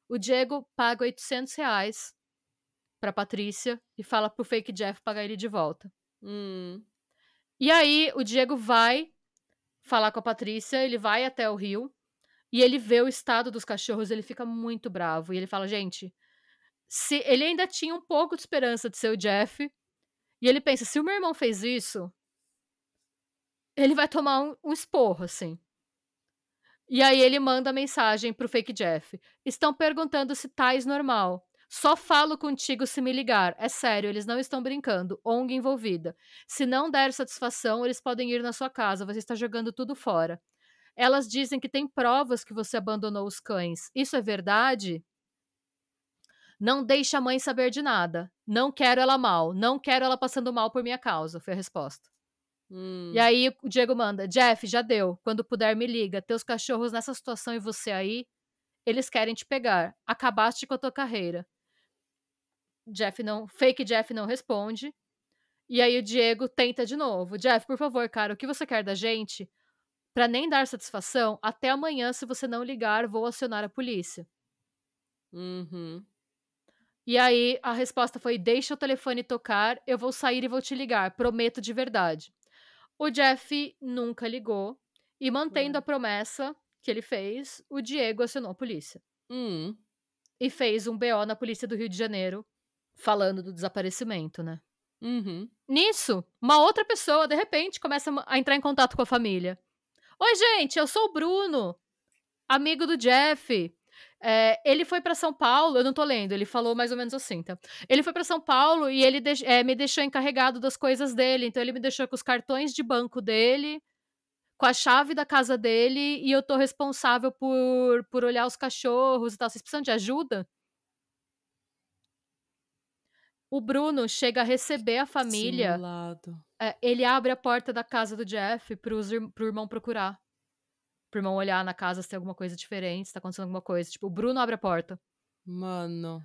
O Diego paga 800 reais pra Patrícia e fala pro fake Jeff pagar ele de volta.
Hum.
E aí o Diego vai falar com a Patrícia, ele vai até o Rio e ele vê o estado dos cachorros, ele fica muito bravo e ele fala, gente, se ele ainda tinha um pouco de esperança de ser o Jeff, e ele pensa, se o meu irmão fez isso, ele vai tomar um, um esporro, assim. E aí ele manda mensagem pro fake Jeff. Estão perguntando se tais normal. Só falo contigo se me ligar. É sério, eles não estão brincando. ONG envolvida. Se não der satisfação, eles podem ir na sua casa. Você está jogando tudo fora. Elas dizem que tem provas que você abandonou os cães. Isso é verdade? Não deixe a mãe saber de nada. Não quero ela mal. Não quero ela passando mal por minha causa. Foi a resposta.
Hum.
E aí o Diego manda: Jeff, já deu. Quando puder, me liga. Teus cachorros nessa situação e você aí, eles querem te pegar. Acabaste com a tua carreira. Jeff não. Fake Jeff não responde. E aí o Diego tenta de novo. Jeff, por favor, cara, o que você quer da gente? Pra nem dar satisfação, até amanhã, se você não ligar, vou acionar a polícia.
Uhum.
E aí a resposta foi: deixa o telefone tocar, eu vou sair e vou te ligar, prometo de verdade. O Jeff nunca ligou e, mantendo
Ué.
a promessa que ele fez, o Diego acionou a polícia
Hum.
e fez um BO na polícia do Rio de Janeiro falando do desaparecimento, né?
Uhum.
Nisso, uma outra pessoa, de repente, começa a entrar em contato com a família. Oi, gente, eu sou o Bruno, amigo do Jeff. É, ele foi pra São Paulo, eu não tô lendo, ele falou mais ou menos assim, tá? Ele foi pra São Paulo e ele deix- é, me deixou encarregado das coisas dele. Então ele me deixou com os cartões de banco dele, com a chave da casa dele, e eu tô responsável por, por olhar os cachorros e tal. Vocês precisam de ajuda? O Bruno chega a receber a família.
Simulado.
É, ele abre a porta da casa do Jeff pros, ir- pro irmão procurar. Pro irmão olhar na casa se tem alguma coisa diferente, se tá acontecendo alguma coisa. Tipo, o Bruno abre a porta.
Mano.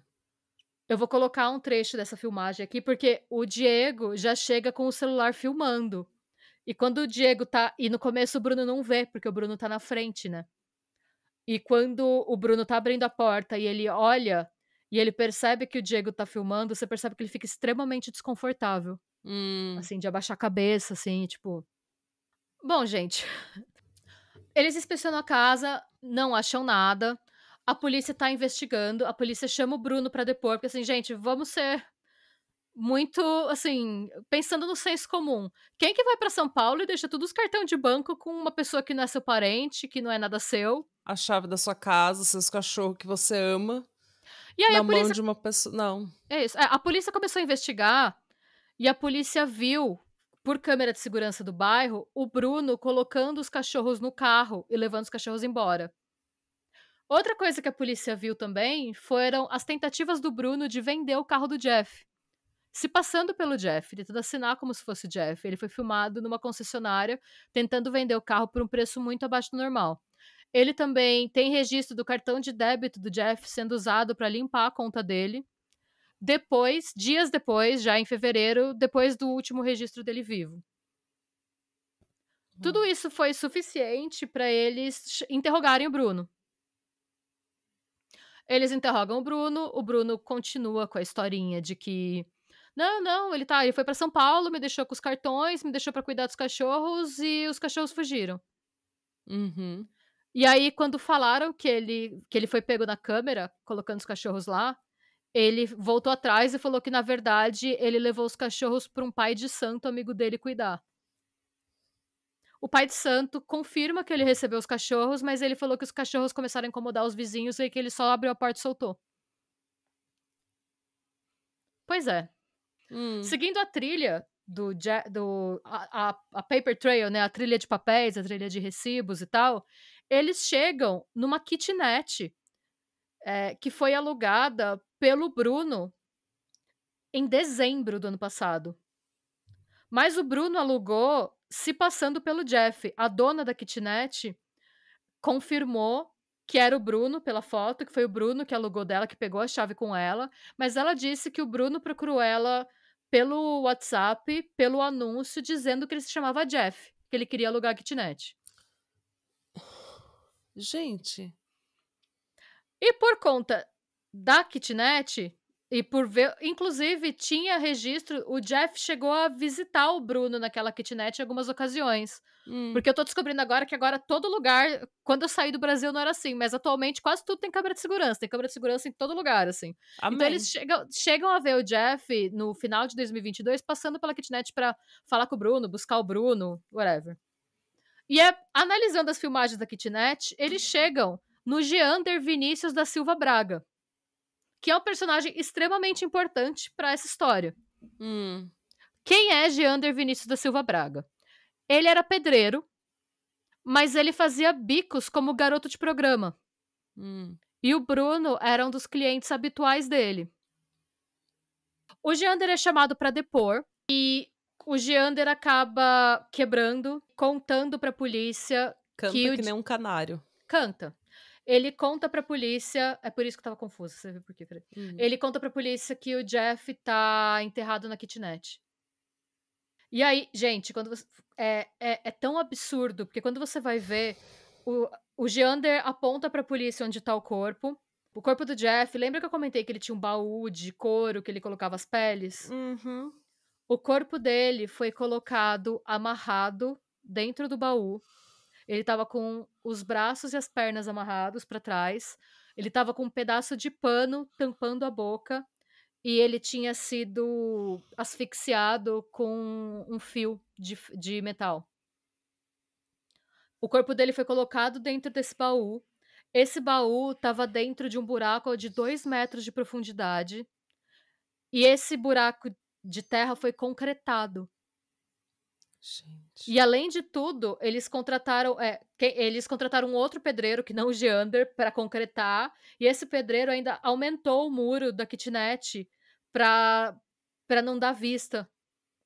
Eu vou colocar um trecho dessa filmagem aqui, porque o Diego já chega com o celular filmando. E quando o Diego tá. E no começo o Bruno não vê, porque o Bruno tá na frente, né? E quando o Bruno tá abrindo a porta e ele olha e ele percebe que o Diego tá filmando, você percebe que ele fica extremamente desconfortável.
Hum.
Assim, de abaixar a cabeça, assim, tipo. Bom, gente. *laughs* Eles inspecionam a casa, não acham nada. A polícia tá investigando. A polícia chama o Bruno pra depor, porque assim, gente, vamos ser muito, assim, pensando no senso comum. Quem que vai pra São Paulo e deixa todos os cartões de banco com uma pessoa que não é seu parente, que não é nada seu?
A chave da sua casa, seus cachorros que você ama,
E aí
na
a polícia
mão de uma pessoa. Não.
É isso. É, a polícia começou a investigar e a polícia viu, por câmera de segurança do bairro, o Bruno colocando os cachorros no carro e levando os cachorros embora. Outra coisa que a polícia viu também foram as tentativas do Bruno de vender o carro do Jeff. Se passando pelo Jeff, tentando assinar como se fosse o Jeff. Ele foi filmado numa concessionária tentando vender o carro por um preço muito abaixo do normal. Ele também tem registro do cartão de débito do Jeff sendo usado para limpar a conta dele. Depois, dias depois, já em fevereiro, depois do último registro dele vivo. Tudo isso foi suficiente para eles interrogarem o Bruno. Eles interrogam o Bruno, o Bruno continua com a historinha de que não, não, ele tá, ele foi para São Paulo, me deixou com os cartões, me deixou para cuidar dos cachorros e os cachorros fugiram.
Uhum.
E aí quando falaram que ele que ele foi pego na câmera colocando os cachorros lá, ele voltou atrás e falou que na verdade ele levou os cachorros para um pai de santo amigo dele cuidar. O pai de santo confirma que ele recebeu os cachorros, mas ele falou que os cachorros começaram a incomodar os vizinhos e que ele só abriu a porta e soltou. Pois é.
Hum.
Seguindo a trilha do, do a, a, a, paper trail, né, a trilha de papéis, a trilha de recibos e tal, eles chegam numa kitnet é, que foi alugada pelo Bruno em dezembro do ano passado. Mas o Bruno alugou se passando pelo Jeff. A dona da kitnet confirmou que era o Bruno pela foto, que foi o Bruno que alugou dela, que pegou a chave com ela, mas ela disse que o Bruno procurou ela pelo WhatsApp, pelo anúncio, dizendo que ele se chamava Jeff, que ele queria alugar a kitnet.
Gente.
E por conta da kitnet, e por ver, inclusive tinha registro, o Jeff chegou a visitar o Bruno naquela kitnet em algumas ocasiões.
Hum.
Porque eu tô descobrindo agora que agora todo lugar, quando eu saí do Brasil não era assim, mas atualmente quase tudo tem câmera de segurança, tem câmera de segurança em todo lugar, assim.
Amém.
Então eles chegam, chegam a ver o Jeff no final de 2022 passando pela kitnet para falar com o Bruno, buscar o Bruno, whatever. E é, analisando as filmagens da kitnet, eles chegam no Geander Vinícius da Silva Braga que é um personagem extremamente importante para essa história.
Hum.
Quem é Geander Vinícius da Silva Braga? Ele era pedreiro, mas ele fazia bicos como garoto de programa.
Hum.
E o Bruno era um dos clientes habituais dele. O Geander é chamado para depor e o Geander acaba quebrando, contando para a polícia
Canta
que,
que nem um canário.
Canta. Ele conta pra polícia. É por isso que eu tava confusa, você viu por quê?
Hum.
Ele conta pra polícia que o Jeff tá enterrado na kitnet. E aí, gente, quando você. É, é, é tão absurdo, porque quando você vai ver, o, o Geander aponta pra polícia onde tá o corpo. O corpo do Jeff, lembra que eu comentei que ele tinha um baú de couro que ele colocava as peles?
Uhum.
O corpo dele foi colocado amarrado dentro do baú ele tava com os braços e as pernas amarrados para trás. Ele tava com um pedaço de pano tampando a boca. E ele tinha sido asfixiado com um fio de, de metal. O corpo dele foi colocado dentro desse baú. Esse baú estava dentro de um buraco de dois metros de profundidade. E esse buraco de terra foi concretado.
Gente.
E além de tudo, eles contrataram, é, que, eles contrataram um outro pedreiro que não o Geander para concretar, e esse pedreiro ainda aumentou o muro da kitnet para para não dar vista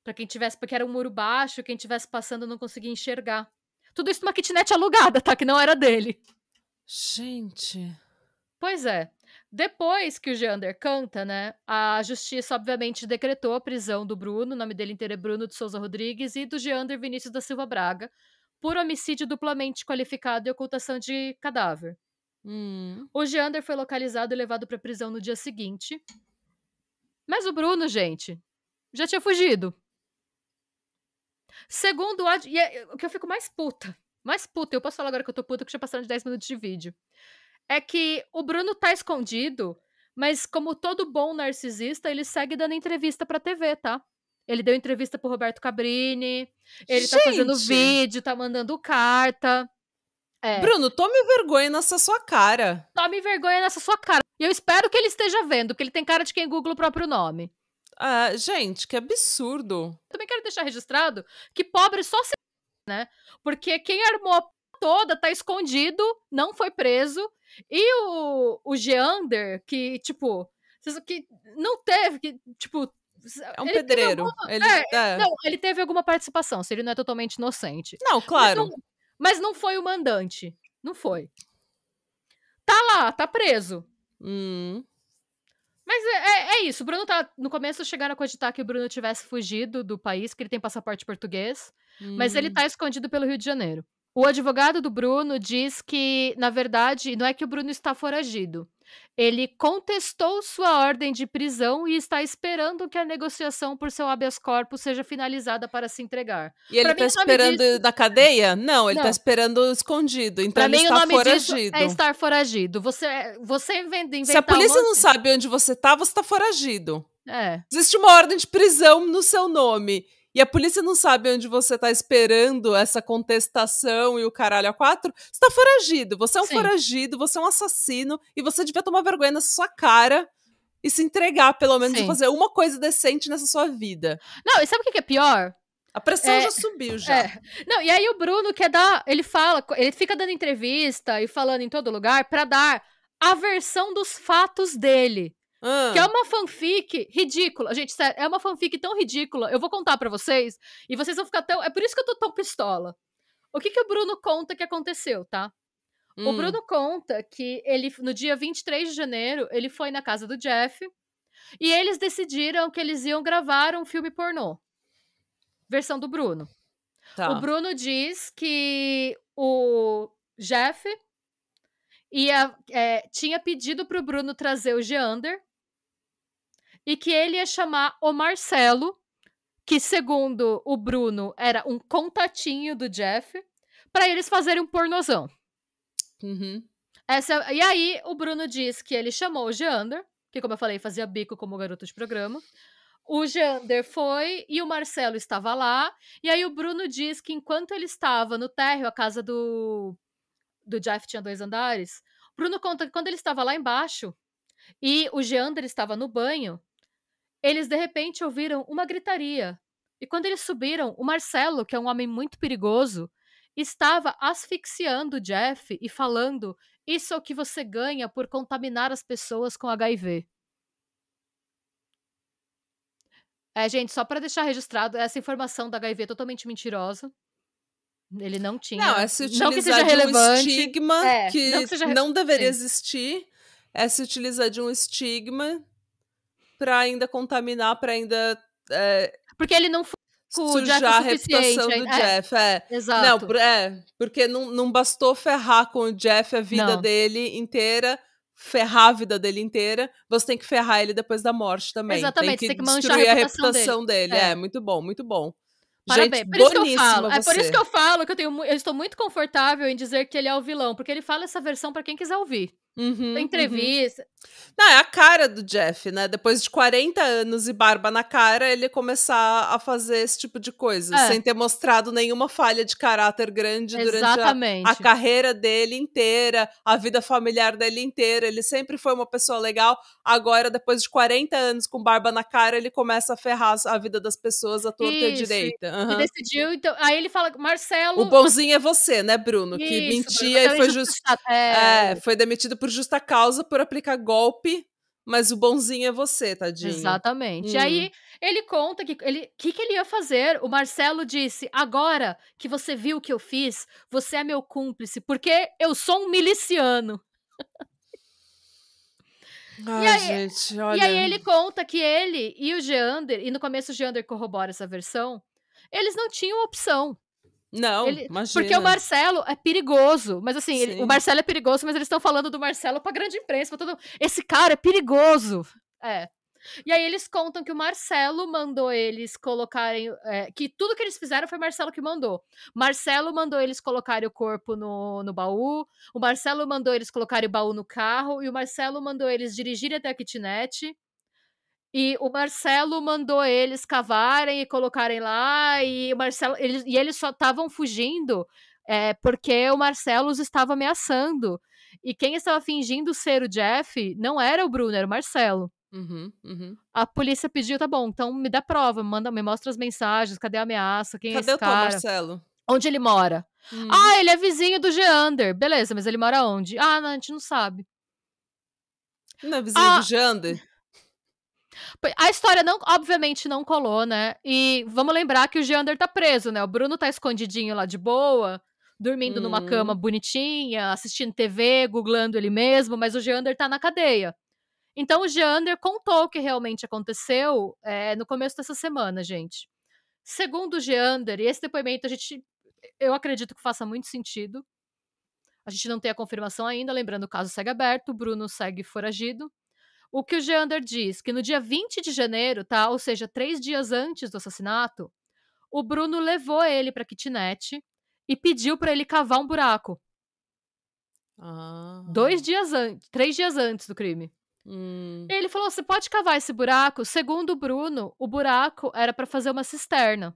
para quem tivesse, porque era um muro baixo, quem tivesse passando não conseguia enxergar. Tudo isso numa kitnet alugada, tá? Que não era dele.
Gente.
Pois é. Depois que o Geander canta, né, a justiça obviamente decretou a prisão do Bruno, o nome dele inteiro é Bruno de Souza Rodrigues, e do Geander Vinícius da Silva Braga, por homicídio duplamente qualificado e ocultação de cadáver.
Hum.
O Geander foi localizado e levado para prisão no dia seguinte. Mas o Bruno, gente, já tinha fugido. Segundo a... E é, o que eu fico mais puta, mais puta, eu posso falar agora que eu tô puta que já passaram de 10 minutos de vídeo é que o Bruno tá escondido, mas como todo bom narcisista, ele segue dando entrevista pra TV, tá? Ele deu entrevista pro Roberto Cabrini, ele
Gente.
tá fazendo vídeo, tá mandando carta. É.
Bruno, tome vergonha nessa sua cara.
Tome vergonha nessa sua cara. E eu espero que ele esteja vendo, que ele tem cara de quem Google o próprio nome.
Ah, gente, que absurdo.
Também quero deixar registrado que pobre só se né? Porque quem armou a toda tá escondido, não foi preso e o, o Geander, que, tipo, que não teve, que, tipo.
É um pedreiro.
Alguma,
ele,
é,
é.
Não, ele teve alguma participação, se ele não é totalmente inocente.
Não, claro.
Mas não, mas não foi o mandante. Não foi. Tá lá, tá preso.
Hum.
Mas é, é, é isso. O Bruno tá. No começo chegaram a cogitar que o Bruno tivesse fugido do país, que ele tem passaporte português. Mas ele
hum.
tá escondido pelo Rio de Janeiro. O advogado do Bruno diz que, na verdade, não é que o Bruno está foragido. Ele contestou sua ordem de prisão e está esperando que a negociação por seu habeas corpus seja finalizada para se entregar.
E ele tá
nome
esperando
disso-
na cadeia? Não, ele tá
Não.
esperando escondido. Então
Pra
ele
mim, o
está
nome
foragido.
é estar foragido. Você, você inventa,
Se a
um
polícia não sabe onde você tá, você tá foragido.
É.
Existe uma ordem de prisão no seu nome. E a polícia não sabe onde você tá esperando essa contestação e o caralho a quatro, você tá foragido. Você é um
Sim.
foragido, você é um assassino e você devia tomar vergonha nessa sua cara e se entregar, pelo menos, e
Sim.
fazer uma coisa decente nessa sua vida.
Não, e sabe o que é pior?
A pressão
É,
já subiu, já. *laughs*
É. Não, e aí o Bruno quer dar. Ele fala, ele fica dando entrevista e falando em todo lugar pra dar a versão dos fatos dele.
Ah,
Que é uma fanfic ridícula. Gente, sério, é uma fanfic tão ridícula. Eu vou contar pra vocês e vocês vão ficar tão. É por isso que eu tô tão pistola. O que, que o Bruno conta que aconteceu, tá? O
hum,
Bruno conta que ele, no dia 23 de janeiro, ele foi na casa do Jeff e eles decidiram que eles iam gravar um filme pornô. Versão do Bruno.
tá.
O Bruno diz que o Jeff ia, é, tinha pedido pro Bruno trazer o Geander e que ele ia chamar o Marcelo, que segundo o Bruno era um contatinho do Jeff, pra eles fazerem um pornozão.
Uhum.
Essa, e aí, o Bruno diz que ele chamou o Geander, que, como eu falei, fazia bico como garoto de programa. O Geander foi e o Marcelo estava lá. E aí, o Bruno diz que enquanto ele estava no térreo, a casa do, do Jeff tinha dois andares. O Bruno conta que quando ele estava lá embaixo e o Geander estava no banho, eles de repente ouviram uma gritaria. E quando eles subiram, o Marcelo, que é um homem muito perigoso, estava asfixiando o Jeff e falando: Isso é o que você ganha por contaminar as pessoas com HIV. É, gente, só para deixar registrado, essa informação da HIV é totalmente mentirosa. Ele não tinha.
Não, é se
não que seja
utilizar de um
relevante.
estigma
É,
que
não que seja
não deveria
Sim.
existir, é se utilizar de um estigma pra ainda contaminar, pra ainda é,
Porque ele não foi o Jeff
sujar a reputação do
é,
Jeff. É.
Exato.
Não, é, porque não, não bastou ferrar com o Jeff a vida
Não.
dele inteira, ferrar a vida dele inteira, você tem que ferrar ele depois da morte também.
Exatamente,
tem que
tem que manchar a
destruir a
reputação
reputação dele.
É.
É. muito bom, muito bom.
Parabéns.
Gente,
por isso que eu falo. É por
você.
isso que eu falo que eu, tenho, eu estou muito confortável em dizer que ele é o vilão, porque ele fala essa versão pra quem quiser ouvir.
Uhum,
Tem
uhum. Não, é a cara do Jeff, né? Depois de 40 anos e barba na cara, ele começar a fazer esse tipo de coisa,
É.
sem ter mostrado nenhuma falha de caráter grande durante a,
Exatamente.
a carreira dele inteira, a vida familiar dele inteira. Ele sempre foi uma pessoa legal. Agora, depois de 40 anos com barba na cara, ele começa a ferrar a vida das pessoas à torta e à direita.
E
Aham.
decidiu, então. Aí ele fala, Marcelo.
O bonzinho é você, né, Bruno? que
Isso,
mentia
Bruno,
e foi justo.
injustiçado. É,
É, foi demitido por justa causa por aplicar golpe, mas o bonzinho é você, tadinho.
Exatamente. E
Hum.
aí ele conta que ele que, que ele ia fazer. O Marcelo disse: agora que você viu o que eu fiz, você é meu cúmplice, porque eu sou um miliciano. *laughs*
Ai,
aí-
gente, olha.
E aí ele conta que ele e o Geander, e no começo o Geander corrobora essa versão, eles não tinham opção.
Não,
ele-
imagina.
Porque o Marcelo é perigoso. Mas assim, ele- o Marcelo é perigoso, mas eles estão falando do Marcelo pra grande imprensa. Pra todo... Esse cara é perigoso. É. E aí eles contam que o Marcelo mandou eles colocarem. é, que tudo que eles fizeram foi Marcelo que mandou. Marcelo mandou eles colocarem o corpo no, no baú. O Marcelo mandou eles colocarem o baú no carro. E o Marcelo mandou eles dirigirem até a kitnet. E o Marcelo mandou eles cavarem e colocarem lá. E o Marcelo. Eles, e eles só estavam fugindo é, porque o Marcelo os estava ameaçando. E quem estava fingindo ser o Jeff não era o Bruno, era o Marcelo.
Uhum, uhum.
A polícia pediu, tá bom, então me dá prova, manda, me mostra as mensagens, cadê a ameaça, quem é
Cadê
esse
o teu
cara?
Marcelo?
Onde ele mora?
Hum.
Ah, ele é vizinho do Geander. Beleza, mas ele mora onde? Ah, não, a gente não sabe.
Não é vizinho
Ah,
do Jander?
A história não, obviamente, não colou, né? E vamos lembrar que o Geander tá preso, né? O Bruno tá escondidinho lá de boa. dormindo numa
Hum.
cama bonitinha, assistindo TV, googlando ele mesmo, mas o Geander tá na cadeia. Então o Geander contou o que realmente aconteceu é, no começo dessa semana, gente. Segundo o Geander, e esse depoimento a gente, eu acredito que faça muito sentido. A gente não tem a confirmação ainda, lembrando o caso segue aberto, o Bruno segue foragido. O que o Geander diz, que no dia 20 de janeiro, tá? Ou seja, três dias antes do assassinato, o Bruno levou ele pra kitnet e pediu pra ele cavar um buraco.
Ah.
Dois dias antes, três dias antes do crime.
Hum.
Ele falou: você pode cavar esse buraco? Segundo o Bruno, o buraco era pra fazer uma cisterna.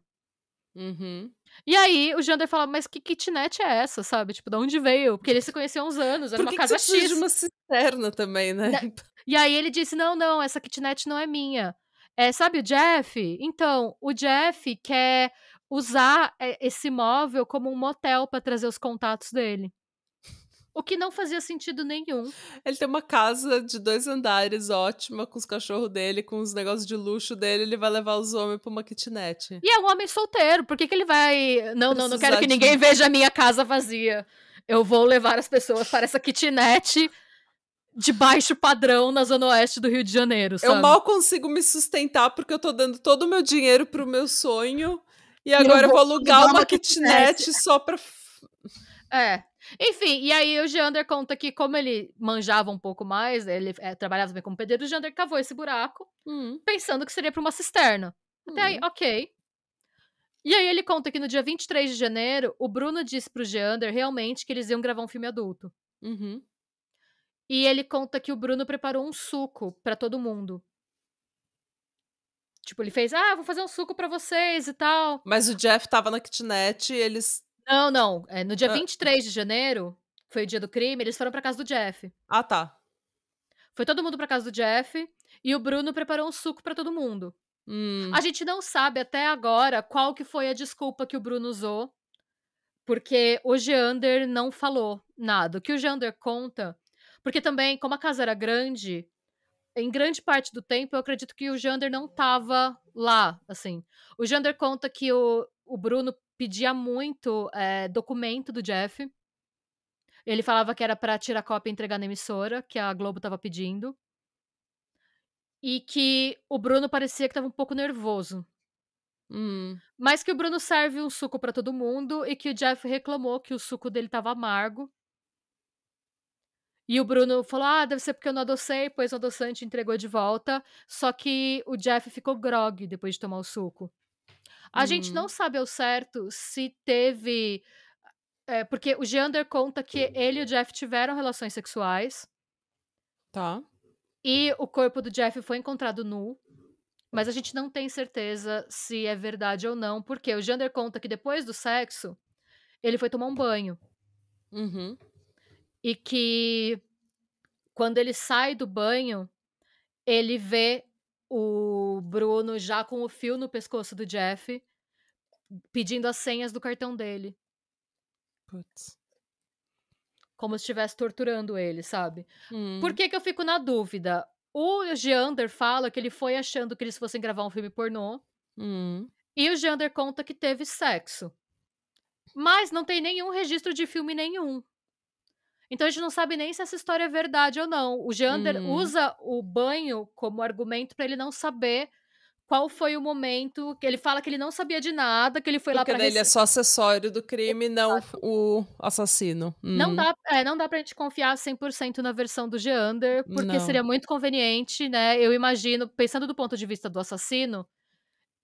Uhum.
E aí o Jander fala: mas que kitnet é essa, sabe? Tipo, de onde veio? Porque eles se *laughs* conheciam há uns anos, era
Por
uma
que, que
casa
você precisa
X.
de uma cisterna também, né?
E aí ele disse: não, não, essa kitnet não é minha. É, sabe o Jeff? Então, o Jeff quer usar é, esse móvel como um motel pra trazer os contatos dele. O que não fazia sentido nenhum.
Ele tem uma casa de dois andares ótima, com os cachorros dele, com os negócios de luxo dele, ele vai levar os homens pra uma kitnet.
E é um homem solteiro, por que, que ele vai. Não, não, não quero que
de-
ninguém veja a minha casa vazia. Eu vou levar as pessoas para essa kitnet de baixo padrão na zona oeste do Rio de Janeiro, sabe?
Eu mal consigo me sustentar porque eu tô dando todo o meu dinheiro pro meu sonho. E agora eu
vou
vou alugar uma
uma
kitnet
kitnet.
só pra. f-
É. Enfim, e aí o Jander conta que, como ele manjava um pouco mais, ele é, trabalhava também como pedreiro, o Jander cavou esse buraco,
Hum,
pensando que seria para uma cisterna. Até aí,
hum.
ok. E aí ele conta que no dia 23 de janeiro, o Bruno disse pro Geander realmente que eles iam gravar um filme adulto.
Uhum.
E ele conta que o Bruno preparou um suco pra todo mundo. Tipo, ele fez, ah, vou fazer um suco pra vocês e tal.
Mas o Jeff tava na kitnet e eles.
Não, não. É, no dia
Ah.
23 de janeiro, foi o dia do crime, eles foram pra casa do Jeff.
Ah, tá.
Foi todo mundo pra casa do Jeff e o Bruno preparou um suco pra todo mundo.
Hum,
A gente não sabe até agora qual que foi a desculpa que o Bruno usou, porque o Geander não falou nada. O que o Geander conta, porque também, como a casa era grande, em grande parte do tempo eu acredito que o Geander não tava lá, assim. O Geander conta que o, o Bruno pedia muito é, documento do Jeff. Ele falava que era pra tirar cópia e entregar na emissora, que a Globo tava pedindo. E que o Bruno parecia que tava um pouco nervoso.
hum.
Mas que o Bruno serve um suco pra todo mundo e que o Jeff reclamou que o suco dele tava amargo. E o Bruno falou: Ah, deve ser porque eu não adocei, pois o adoçante entregou de volta. Só que o Jeff ficou grog depois de tomar o suco. A gente
Hum.
não sabe ao certo se teve. é, porque o Geander conta que ele e o Jeff tiveram relações sexuais.
Tá.
E o corpo do Jeff foi encontrado nu. Mas a gente não tem certeza se é verdade ou não, porque o Jander conta que depois do sexo, ele foi tomar um banho.
Uhum.
E que quando ele sai do banho, ele vê o Bruno já com o fio no pescoço do Jeff, pedindo as senhas do cartão dele.
Putz.
Como se estivesse torturando ele, sabe?
Hum.
Por que, que eu fico na dúvida? O Geander fala que ele foi achando que eles fossem gravar um filme pornô.
Hum.
E o Geander conta que teve sexo. Mas não tem nenhum registro de filme nenhum. Então a gente não sabe nem se essa história é verdade ou não. O Geander
Hum.
usa o banho como argumento pra ele não saber qual foi o momento que ele fala que ele não sabia de nada, que ele foi lá
Porque
pra
daí ele é só acessório do crime, não o assassino.
Não
Hum.
dá, é, não dá pra gente confiar 100% na versão do Geander, porque
Não.
seria muito conveniente, né? Eu imagino, pensando do ponto de vista do assassino,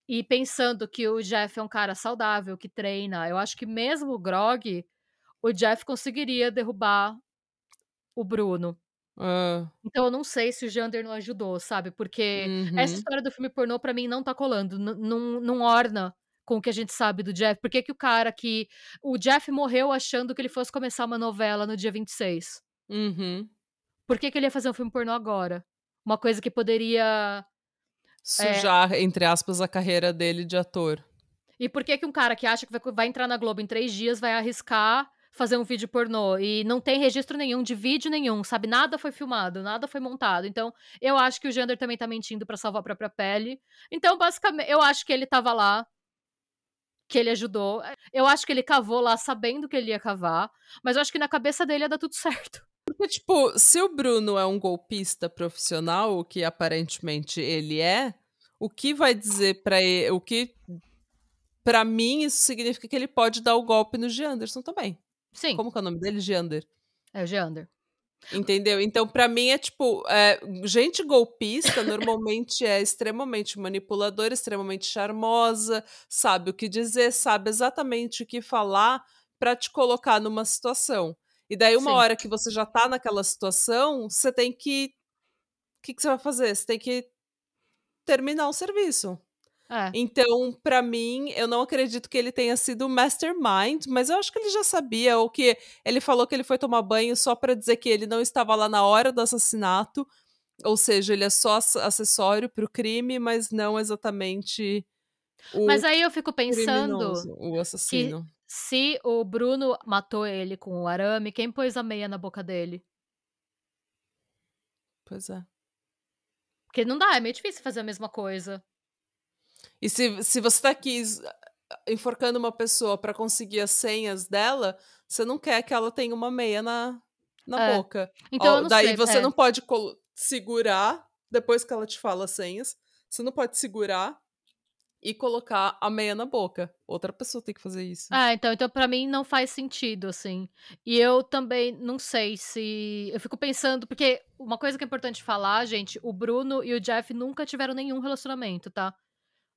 e pensando que o Jeff é um cara saudável, que treina, eu acho que mesmo o Grog, o Jeff conseguiria derrubar o Bruno.
Ah,
Então eu não sei se o Geander não ajudou, sabe? Porque
uhum.
essa história do filme pornô, pra mim, não tá colando. Não, não orna com o que a gente sabe do Jeff. Por que, que o cara que. O Jeff morreu achando que ele fosse começar uma novela no dia 26?
Uhum.
Por que, que ele ia fazer um filme pornô agora? Uma coisa que poderia.
Sujar, entre aspas, a carreira dele de ator.
E por que, que um cara que acha que vai, vai entrar na Globo em três dias vai arriscar fazer um vídeo pornô? E não tem registro nenhum de vídeo nenhum, sabe? Nada foi filmado, nada foi montado. Então, eu acho que o Jander também tá mentindo pra salvar a própria pele. Então, basicamente, eu acho que ele tava lá que ele ajudou. Eu acho que ele cavou lá sabendo que ele ia cavar, mas eu acho que na cabeça dele ia dar tudo certo. *laughs*
Porque, tipo, se o Bruno é um golpista profissional, o que aparentemente ele é, o que vai dizer para ele, o que para mim isso significa que ele pode dar o golpe no Gianderson também.
Sim.
Como que é o nome dele? Giander.
É o Giander.
Entendeu? Então, para mim, é tipo, é, gente golpista normalmente é extremamente manipuladora, extremamente charmosa, sabe o que dizer, sabe exatamente o que falar para te colocar numa situação. E daí, uma
Sim.
hora que você já tá naquela situação, você tem que. O que, que você vai fazer? Você tem que terminar o serviço.
É.
Então, pra mim, eu não acredito que ele tenha sido mastermind, mas eu acho que ele já sabia, ou que ele falou que ele foi tomar banho só pra dizer que ele não estava lá na hora do assassinato, ou seja, ele é só acessório pro crime, mas não exatamente o
Mas aí eu fico pensando
o assassino.
se o Bruno matou ele com o arame, quem pôs a meia na boca dele?
Pois é.
Porque não dá, é meio difícil fazer a mesma coisa.
E se, se você tá aqui enforcando uma pessoa pra conseguir as senhas dela, você não quer que ela tenha uma meia na, na
É.
boca.
Então
Ó, daí
sei.
você
é.
não pode segurar depois que ela te fala as senhas. Você não pode segurar e colocar a meia na boca. Outra pessoa tem que fazer isso.
Ah, então, então para mim não faz sentido, assim. E eu também não sei se. Eu fico pensando, porque uma coisa que é importante falar, gente, o Bruno e o Jeff nunca tiveram nenhum relacionamento, tá?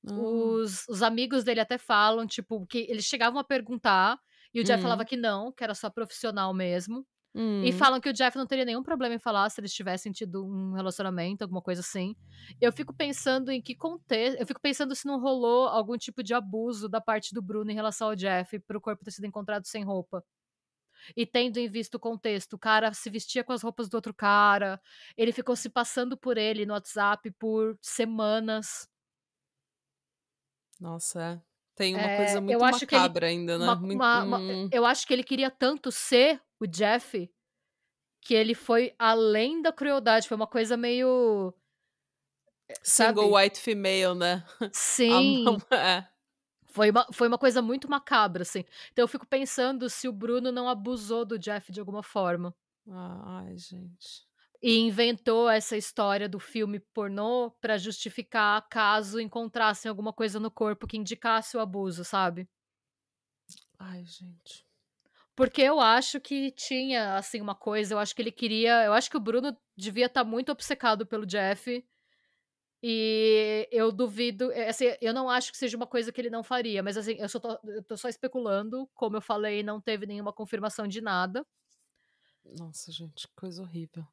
Ah,
Os, os amigos dele até falam, tipo, que eles chegavam a perguntar e o Jeff
Uhum.
falava que não, que era só profissional mesmo.
hum.
E falam que o Jeff não teria nenhum problema em falar se eles tivessem tido um relacionamento, alguma coisa assim. Eu fico pensando em que contexto. Eu fico pensando se não rolou algum tipo de abuso da parte do Bruno em relação ao Jeff pro corpo ter sido encontrado sem roupa. E tendo em vista o contexto, o cara se vestia com as roupas do outro cara, ele ficou se passando por ele no WhatsApp por semanas.
Nossa. Tem uma
É,
coisa muito
que ele-
macabra ainda, né?
Uma-
Muito-
uma- uma-
hum.
eu acho que ele queria tanto ser o Jeff que ele foi além da crueldade. Foi uma coisa meio. sabe?
Single white female, né? *laughs*
Sim.
é.
Foi uma, foi uma coisa muito macabra, assim. Então eu fico pensando se o Bruno não abusou do Jeff de alguma forma.
Ah, Ai, gente.
E inventou essa história do filme pornô pra justificar caso encontrassem alguma coisa no corpo que indicasse o abuso, sabe?
Ai, gente.
Porque eu acho que tinha, assim, uma coisa, eu acho que ele queria. Eu acho que o Bruno devia estar muito obcecado pelo Jeff. E eu duvido. é, Assim, eu não acho que seja uma coisa que ele não faria, mas assim, eu, só tô, eu tô só especulando. Como eu falei, não teve nenhuma confirmação de nada.
Nossa, gente, que coisa horrível.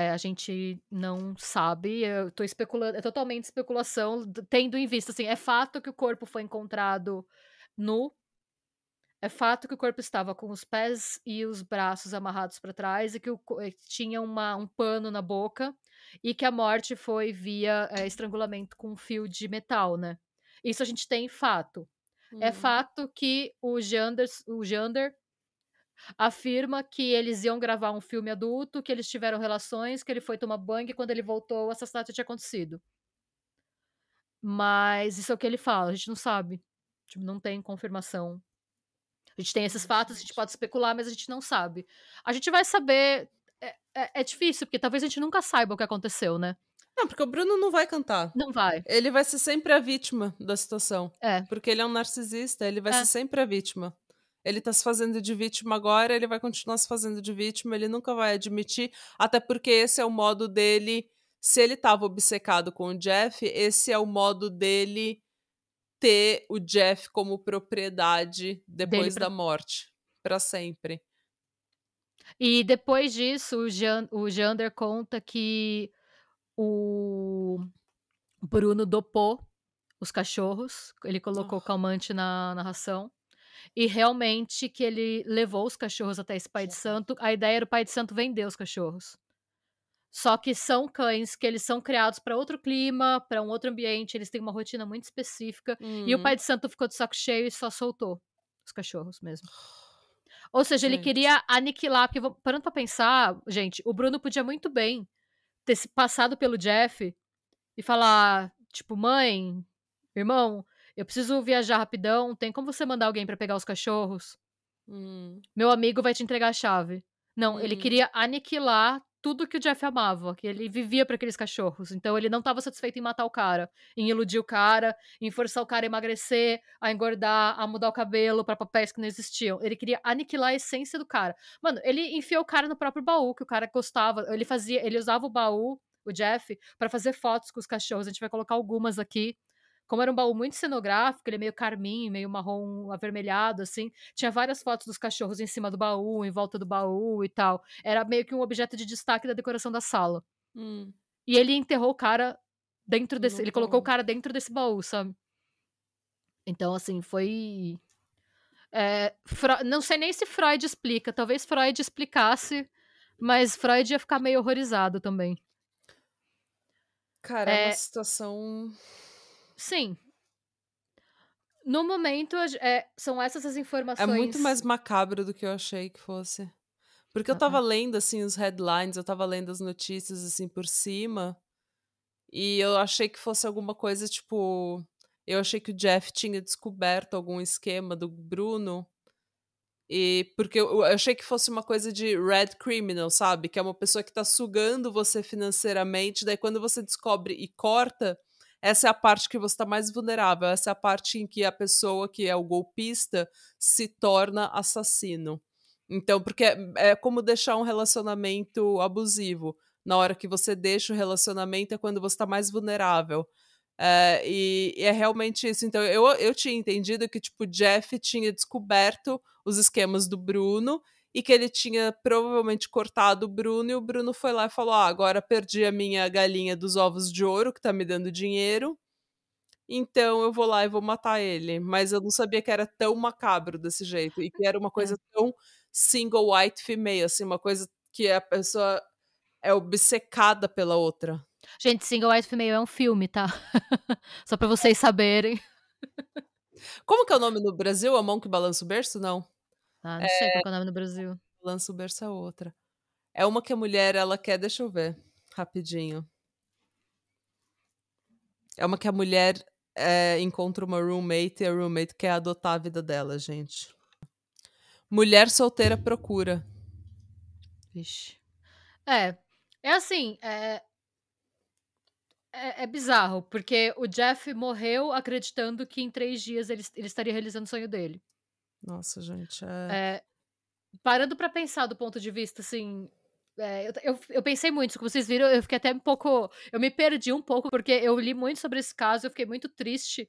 É, a gente não sabe. Eu tô especulando, é totalmente especulação, tendo em vista, assim, é fato que o corpo foi encontrado nu. É fato que o corpo estava com os pés e os braços amarrados para trás e que o eh, tinha uma, um pano na boca e que a morte foi via eh, estrangulamento com um fio de metal, né? Isso a gente tem fato. É
Hum.
fato que o Jander, o Jander afirma que eles iam gravar um filme adulto, que eles tiveram relações, que ele foi tomar banho e quando ele voltou o assassinato tinha acontecido. Mas isso é o que ele fala, a gente não sabe. Tipo, não tem confirmação. A gente tem esses fatos, a gente
gente.
pode especular, mas a gente não sabe. A gente vai saber. É, é- é difícil, porque talvez a gente nunca saiba o que aconteceu, né?
Não, porque o Bruno não vai cantar.
Não vai.
Ele vai ser sempre a vítima da situação.
É.
Porque ele é um narcisista, ele vai
É.
ser sempre a vítima. Ele tá se fazendo de vítima agora, ele vai continuar se fazendo de vítima, ele nunca vai admitir, até porque esse é o modo dele. Se ele tava obcecado com o Jeff, esse é o modo dele ter o Jeff como propriedade depois
pra-
da morte. Pra sempre.
E depois disso, o, Jan, o Jander conta que o Bruno dopou os cachorros, ele colocou
Ah.
calmante na, na ração. E realmente que ele levou os cachorros até esse pai de santo. A ideia era o pai de santo vender os cachorros. Só que são cães que eles são criados para outro clima, para um outro ambiente, eles têm uma rotina muito específica. E o
Hum.
pai de santo ficou de saco cheio e só soltou os cachorros mesmo. Ou seja, ele
Gente.
queria aniquilar, porque parando pra pensar, gente, o Bruno podia muito bem ter se passado pelo Jeff e falar, tipo, mãe, irmão, Eu preciso viajar rapidão. Tem como você mandar alguém pra pegar os cachorros?
Hum.
Meu amigo vai te entregar a chave. Não, ele
Hum.
queria aniquilar tudo que o Jeff amava, que ele vivia pra aqueles cachorros. Então ele não estava satisfeito em matar o cara, em iludir o cara, em forçar o cara a emagrecer, a engordar, a mudar o cabelo pra papéis que não existiam. Ele queria aniquilar a essência do cara. Mano, ele enfiou o cara no próprio baú, que o cara gostava. Ele fazia, ele usava o baú, o Jeff, pra fazer fotos com os cachorros. A gente vai colocar algumas aqui. Como era um baú muito cenográfico, ele é meio carmim, meio marrom avermelhado, assim. Tinha várias fotos dos cachorros em cima do baú, em volta do baú e tal. Era meio que um objeto de destaque da decoração da sala.
Hum.
E ele enterrou o cara dentro desse.
No
ele colocou o cara dentro desse baú, sabe? Então, assim, foi. é, Não sei nem se Freud explica. Talvez Freud explicasse, mas Freud ia ficar meio horrorizado também.
Cara, é
É.
uma situação.
Sim. No momento, é, são essas as
É
informações.
muito mais macabro do que eu achei que fosse. Porque eu
Ah,
tava
ah.
lendo, assim, os headlines, eu tava lendo as notícias, assim, por cima. E eu achei que fosse alguma coisa, tipo. Eu achei que o Jeff tinha descoberto algum esquema do Bruno. E porque eu achei que fosse uma coisa de red criminal, sabe? Que é uma pessoa que tá sugando você financeiramente, daí quando você descobre e corta, essa é a parte que você tá mais vulnerável, essa é a parte em que a pessoa que é o golpista se torna assassino. Então, porque é, é como deixar um relacionamento abusivo. Na hora que você deixa o relacionamento é quando você tá mais vulnerável. É, e, e é realmente isso. Então, eu, eu tinha entendido que, tipo, Jeff tinha descoberto os esquemas do Bruno e que ele tinha provavelmente cortado o Bruno e o Bruno foi lá e falou: Ah, agora perdi a minha galinha dos ovos de ouro que tá me dando dinheiro. Então eu vou lá e vou matar ele. Mas eu não sabia que era tão macabro desse jeito. E que era uma coisa tão single white female, assim, uma coisa que a pessoa é obcecada pela outra.
Gente, Single White Female é um filme, tá? *laughs* Só pra vocês saberem.
Como que é o nome no Brasil? A mão que balança o berço? Não.
Ah, não sei qual é o nome no Brasil.
Balança o berço é outra. É uma que a mulher, ela quer, deixa eu ver, rapidinho. É uma que a mulher é, encontra uma roommate e a roommate quer adotar a vida dela, gente. Mulher solteira procura.
Vixe. É. É assim, é... é. é bizarro, porque o Jeff morreu acreditando que em três dias ele, ele estaria realizando o sonho dele.
Nossa, gente, é...
É, parando pra pensar do ponto de vista, assim. é, eu, eu, eu pensei muito, como vocês viram, eu fiquei até um pouco. Eu me perdi um pouco, porque eu li muito sobre esse caso, eu fiquei muito triste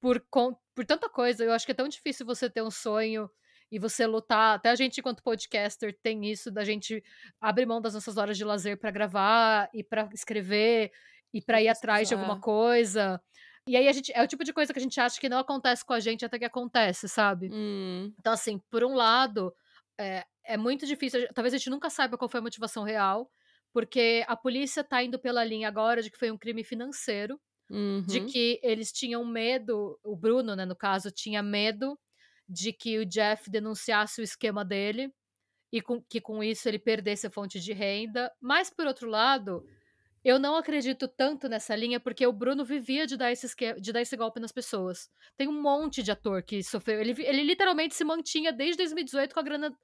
por, con- por tanta coisa. Eu acho que é tão difícil você ter um sonho e você lutar. Até a gente, enquanto podcaster, tem isso da gente abrir mão das nossas horas de lazer pra gravar e pra escrever e pra ir atrás de alguma
pesquisar.
coisa. E aí a gente. É o tipo de coisa que a gente acha que não acontece com a gente até que acontece, sabe?
Hum,
Então, assim, por um lado, é, é muito difícil. Talvez a gente nunca saiba qual foi a motivação real, porque a polícia tá indo pela linha agora de que foi um crime financeiro, de
uhum.
que eles tinham medo, o Bruno, né, no caso, tinha medo de que o Jeff denunciasse o esquema dele e com- que com isso ele perdesse a fonte de renda. Mas, por outro lado, eu não acredito tanto nessa linha porque o Bruno vivia de dar esse, de dar esse golpe nas pessoas. Tem um monte de ator que sofreu. Ele, ele literalmente se mantinha desde 2018 com a grana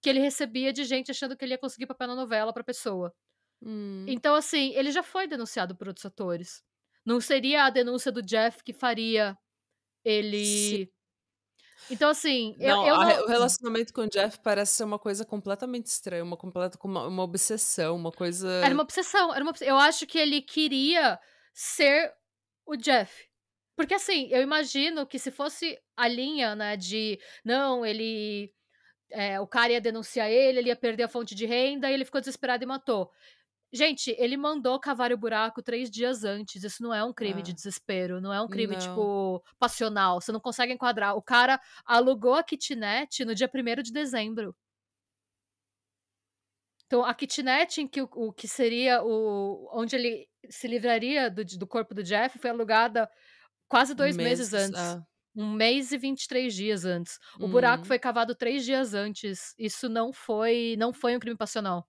que ele recebia de gente achando que ele ia conseguir papel na novela pra pessoa.
Hum.
Então, assim, ele já foi denunciado por outros atores. Não seria a denúncia do Jeff que faria ele. Então, assim, eu
Não,
eu não.
o relacionamento com o Jeff parece ser uma coisa completamente estranha, uma completa uma, uma obsessão, uma coisa.
Era uma obsessão, era uma Eu acho que ele queria ser o Jeff. Porque assim, eu imagino que se fosse a linha, né, de não, ele. é, o cara ia denunciar ele, ele ia perder a fonte de renda, e ele ficou desesperado e matou. Gente, ele mandou cavar o buraco três dias antes. Isso não é um crime de
Ah.
desespero, não é um crime,
Não.
tipo, passional. Você não consegue enquadrar. O cara alugou a kitnet no dia 1 de dezembro. Então, a kitnet em que o, o que seria o. onde ele se livraria do, do corpo do Jeff foi alugada quase dois meses, antes.
ah.
Um mês e 23 dias antes. O buraco
Uhum.
foi cavado três dias antes. Isso não foi. não foi um crime passional.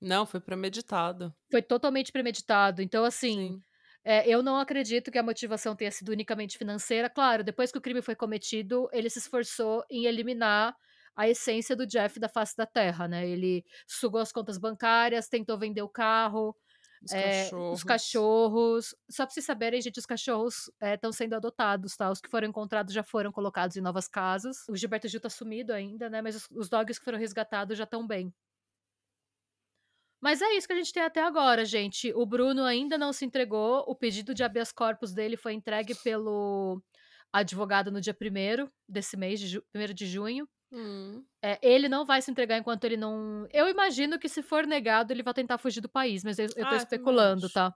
Não, foi premeditado.
Foi totalmente premeditado. Então, assim,
Sim.
É, eu não acredito que a motivação tenha sido unicamente financeira. Claro, depois que o crime foi cometido, ele se esforçou em eliminar a essência do Jeff da face da terra, né? Ele sugou as contas bancárias, tentou vender o carro,
Os
é,
cachorros.
os cachorros. Só pra vocês saberem, gente, os cachorros estão sendo adotados, tá? Os que foram encontrados já foram colocados em novas casas. O Gilberto Gil tá sumido ainda, né? Mas os, os dogs que foram resgatados já estão bem. Mas é isso que a gente tem até agora, gente. O Bruno ainda não se entregou. O pedido de habeas corpus dele foi entregue pelo advogado no dia 1 desse mês, de 1 de junho.
Hum.
É, ele não vai se entregar enquanto ele não. Eu imagino que se for negado, ele vai tentar fugir do país, mas eu, eu tô
Ah,
especulando, tá?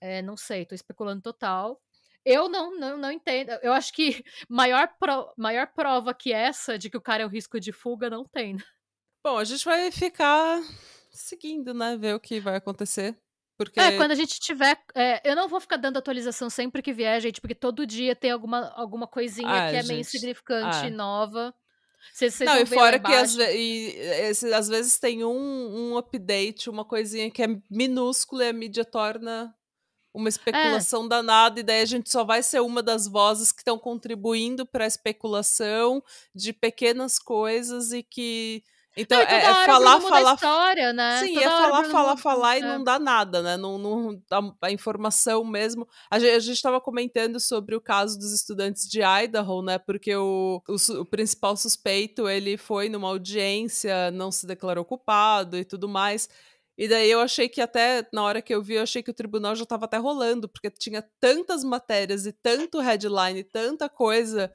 É, não sei, tô especulando total. Eu não, não, não entendo. Eu acho que *laughs* maior, pro- maior prova que essa de que o cara é um risco de fuga não tem. né?
Bom, a gente vai ficar seguindo, né? Ver o que vai acontecer. Porque.
É, quando a gente tiver. é, eu não vou ficar dando atualização sempre que vier, gente, porque todo dia tem alguma, alguma coisinha
Ah,
que é meio insignificante,
ah.
nova. Vocês, vocês
Não, e fora que às, ve- e esse- às vezes tem um, um update, uma coisinha que é minúscula e a mídia torna uma
É.
especulação danada, e daí a gente só vai ser uma das vozes que estão contribuindo para a especulação de pequenas coisas e que. Então,
Não,
é, é falar, falar,
história, né?
Sim,
Toda
é falar, falar, falar e
é.
não dá nada, né? Não, não, a, a informação mesmo. A gente, a gente tava comentando sobre o caso dos estudantes de Idaho, né? Porque o, o, o principal suspeito, ele foi numa audiência, não se declarou culpado e tudo mais. E daí eu achei que até, na hora que eu vi, eu achei que o tribunal já tava até rolando, porque tinha tantas matérias e tanto headline, tanta coisa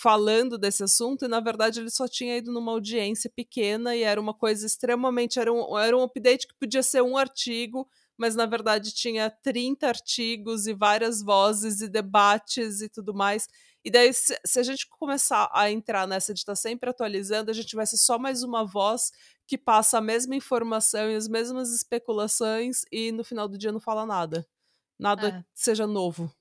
falando desse assunto, e na verdade ele só tinha ido numa audiência pequena e era uma coisa extremamente. Era um, era um update que podia ser um artigo, mas na verdade tinha 30 artigos e várias vozes e debates e tudo mais. E daí, se, se a gente começar a entrar nessa de estar sempre atualizando, a gente vai ser só mais uma voz que passa a mesma informação e as mesmas especulações e no final do dia não fala nada. Nada
É.
seja novo.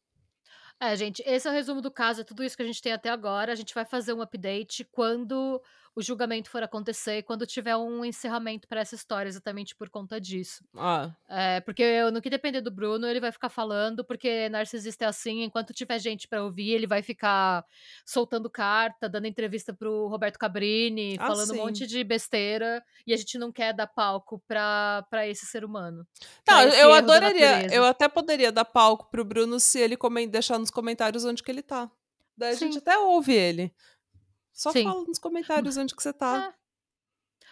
É, gente, esse é o resumo do caso, é tudo isso que a gente tem até agora. A gente vai fazer um update quando o julgamento for acontecer, quando tiver um encerramento para essa história, exatamente por conta disso.
Ah,
É, porque eu, no que depender do Bruno, ele vai ficar falando, porque narcisista é assim, enquanto tiver gente para ouvir, ele vai ficar soltando carta, dando entrevista pro Roberto Cabrini,
Ah,
falando
sim.
um monte de besteira, e a gente não quer dar palco pra, pra esse ser humano. Esse
eu adoraria. Eu até poderia dar palco pro Bruno se ele deixar nos comentários onde que ele tá. Daí a gente
Sim.
até ouve ele. Só
Sim.
fala nos comentários onde que você tá.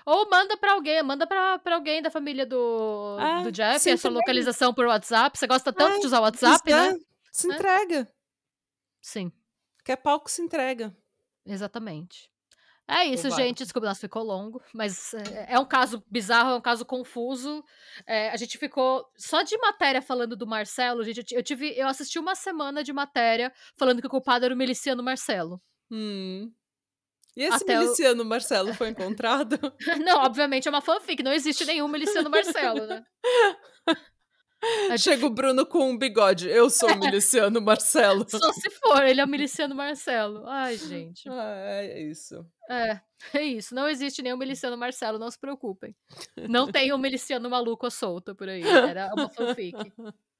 Ou manda pra alguém, manda pra, pra alguém da família do,
É,
do Jeff,
se
a sua
entrega.
localização por WhatsApp. Você gosta tanto
É,
de usar o WhatsApp, né?
é, Se
É.
entrega.
Sim,
Quer palco, se entrega.
exatamente. É isso, gente. Desculpa, nossa, ficou longo, mas é, é um caso bizarro, é um caso confuso. É, a gente ficou só de matéria falando do Marcelo, gente. Eu tive, eu assisti uma semana de matéria falando que o culpado era o miliciano Marcelo.
Hum. E esse
Até o-
miliciano Marcelo foi encontrado? *laughs*
Não, obviamente é uma fanfic, não existe nenhum miliciano Marcelo, né? É *laughs*
Chega o Bruno com um bigode. Eu sou o miliciano Marcelo.
Só se for, ele é o miliciano Marcelo. Ai, gente.
Ah, é isso.
É, é isso. Não existe nenhum miliciano Marcelo, não se preocupem. Não tem um miliciano maluco à solta por aí. Era uma fanfic. *laughs*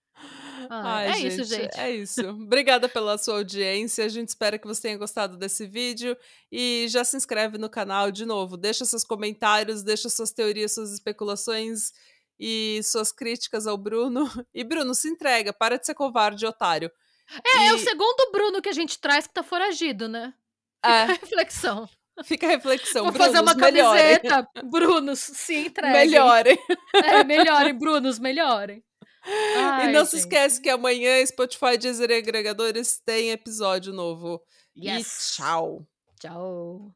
Ai,
é isso, gente.
É isso. Obrigada pela sua audiência. A gente espera que você tenha gostado desse vídeo. E já se inscreve no canal de novo. Deixa seus comentários, deixa suas teorias, suas especulações e suas críticas ao Bruno. E, Bruno, se entrega. Para de ser covarde, otário.
É, é o
E-
segundo Bruno que a gente traz que tá foragido, né? Fica a
É,
reflexão.
fica a reflexão.
Vou fazer uma
Brunos, melhorem.
camiseta. Brunos, se entreguem.
Melhorem.
É, melhorem, Brunos, melhorem. Ai,
e não se
gente.
esquece que amanhã Spotify, Deezer e agregadores tem episódio novo.
Yes.
E tchau.
Tchau.